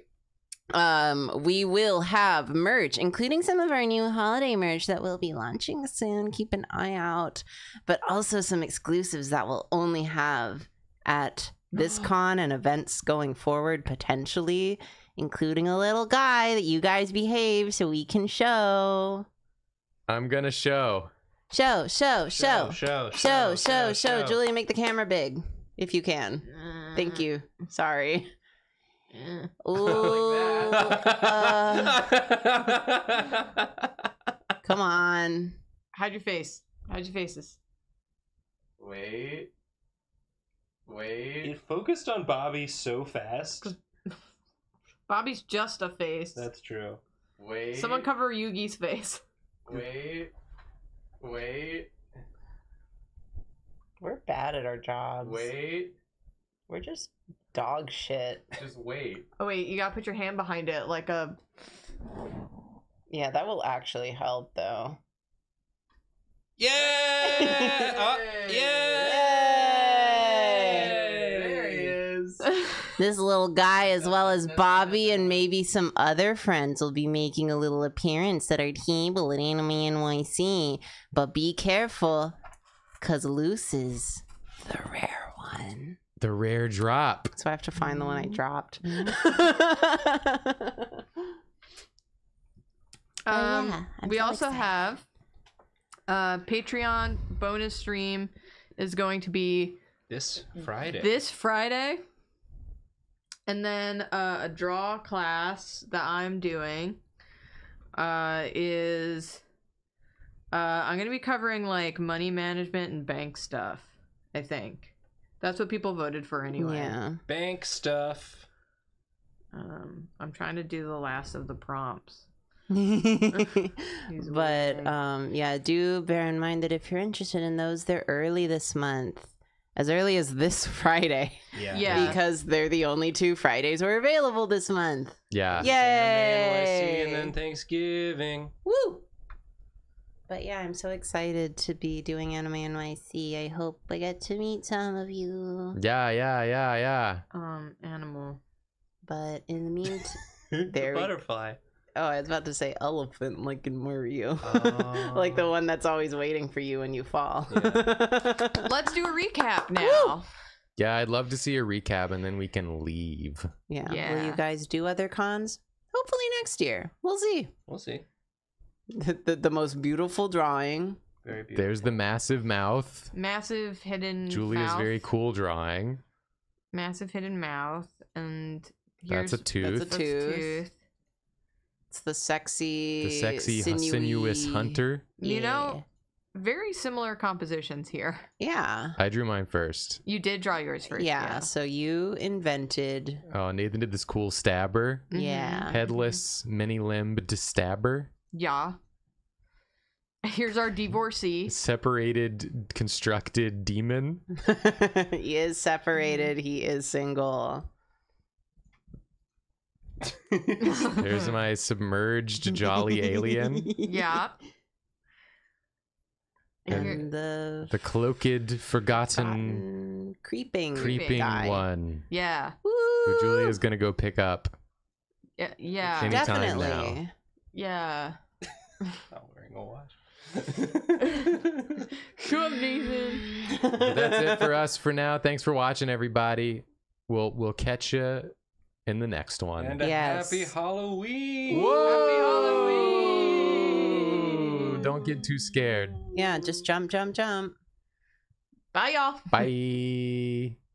Um, we will have merch, including some of our new holiday merch that will be launching soon. Keep an eye out, but also some exclusives that we'll only have at this con and events going forward, potentially, including a little guy that you guys behave so we can show, I'm gonna show. Show, show, show, show, show, show, show. Julie, make the camera big if you can. Thank uh. you. Sorry. Ooh, come on. Hide your face. Hide your faces. Wait. Wait. It focused on Bobby so fast. Bobby's just a face. That's true. Wait. Someone cover Yugi's face. Wait. Wait. We're bad at our jobs. Wait. We're just dog shit. Just wait. Oh wait, you gotta put your hand behind it like a. Yeah, that will actually help though. Yeah! Uh, yeah! There he is. This little guy, as well as Bobby and maybe some other friends, will be making a little appearance at our table at Anime NYC. But be careful, because Loose is the rare one. The rare drop. So I have to find the one I dropped. Um, yeah, we so also excited. have uh Patreon bonus stream is going to be This Friday. this Friday. And then uh, a draw class that I'm doing uh, is uh, I'm going to be covering like money management and bank stuff, I think. That's what people voted for anyway. Yeah. Bank stuff. Um, I'm trying to do the last of the prompts. but um yeah, do bear in mind that if you're interested in those, they're early this month. As early as this Friday. Yeah. Yeah. Because they're the only two Fridays we're available this month. Yeah. Yay! NYC and then Thanksgiving. Woo! But yeah, I'm so excited to be doing Anime NYC. I hope I get to meet some of you. Yeah, yeah, yeah, yeah. Um, animal. But in the meantime, The There we- butterfly. Oh, I was about to say elephant, like in Mario, Oh. like the oh. one that's always waiting for you when you fall. Let's do a recap now. Yeah, I'd love to see a recap and then we can leave. Yeah. Will you guys do other cons? Hopefully next year. We'll see. We'll see. The, the, the most beautiful drawing. Very beautiful. There's the massive mouth. Massive hidden Julia's mouth. very cool drawing. massive hidden mouth and That's here's a tooth. That's that's Tooth. It's the sexy, the sexy, sinewy- sinuous hunter. You know- very similar compositions here. Yeah. I drew mine first. You did draw yours first. yeah. Yeah. So you invented. Oh, Nathan did this cool stabber. Mhm. Yeah. Headless, many limbed stabber. Yeah. Here's our divorcee. Separated, constructed demon. he is separated. He is single. There's my submerged jolly alien. Yeah. And And the The cloaked, forgotten, forgotten creeping creeping guy. one. yeah. Who Woo! Julia's gonna go pick up. Yeah. Yeah. Anytime Definitely. now. Yeah. Not wearing a watch. Shut up, Nathan. But that's it for us for now. Thanks for watching, everybody. We'll we'll catch you in the next one. And a Yes. happy Halloween. Whoa! Halloween! Don't get too scared. Yeah, just jump, jump, jump. Bye, y'all. Bye.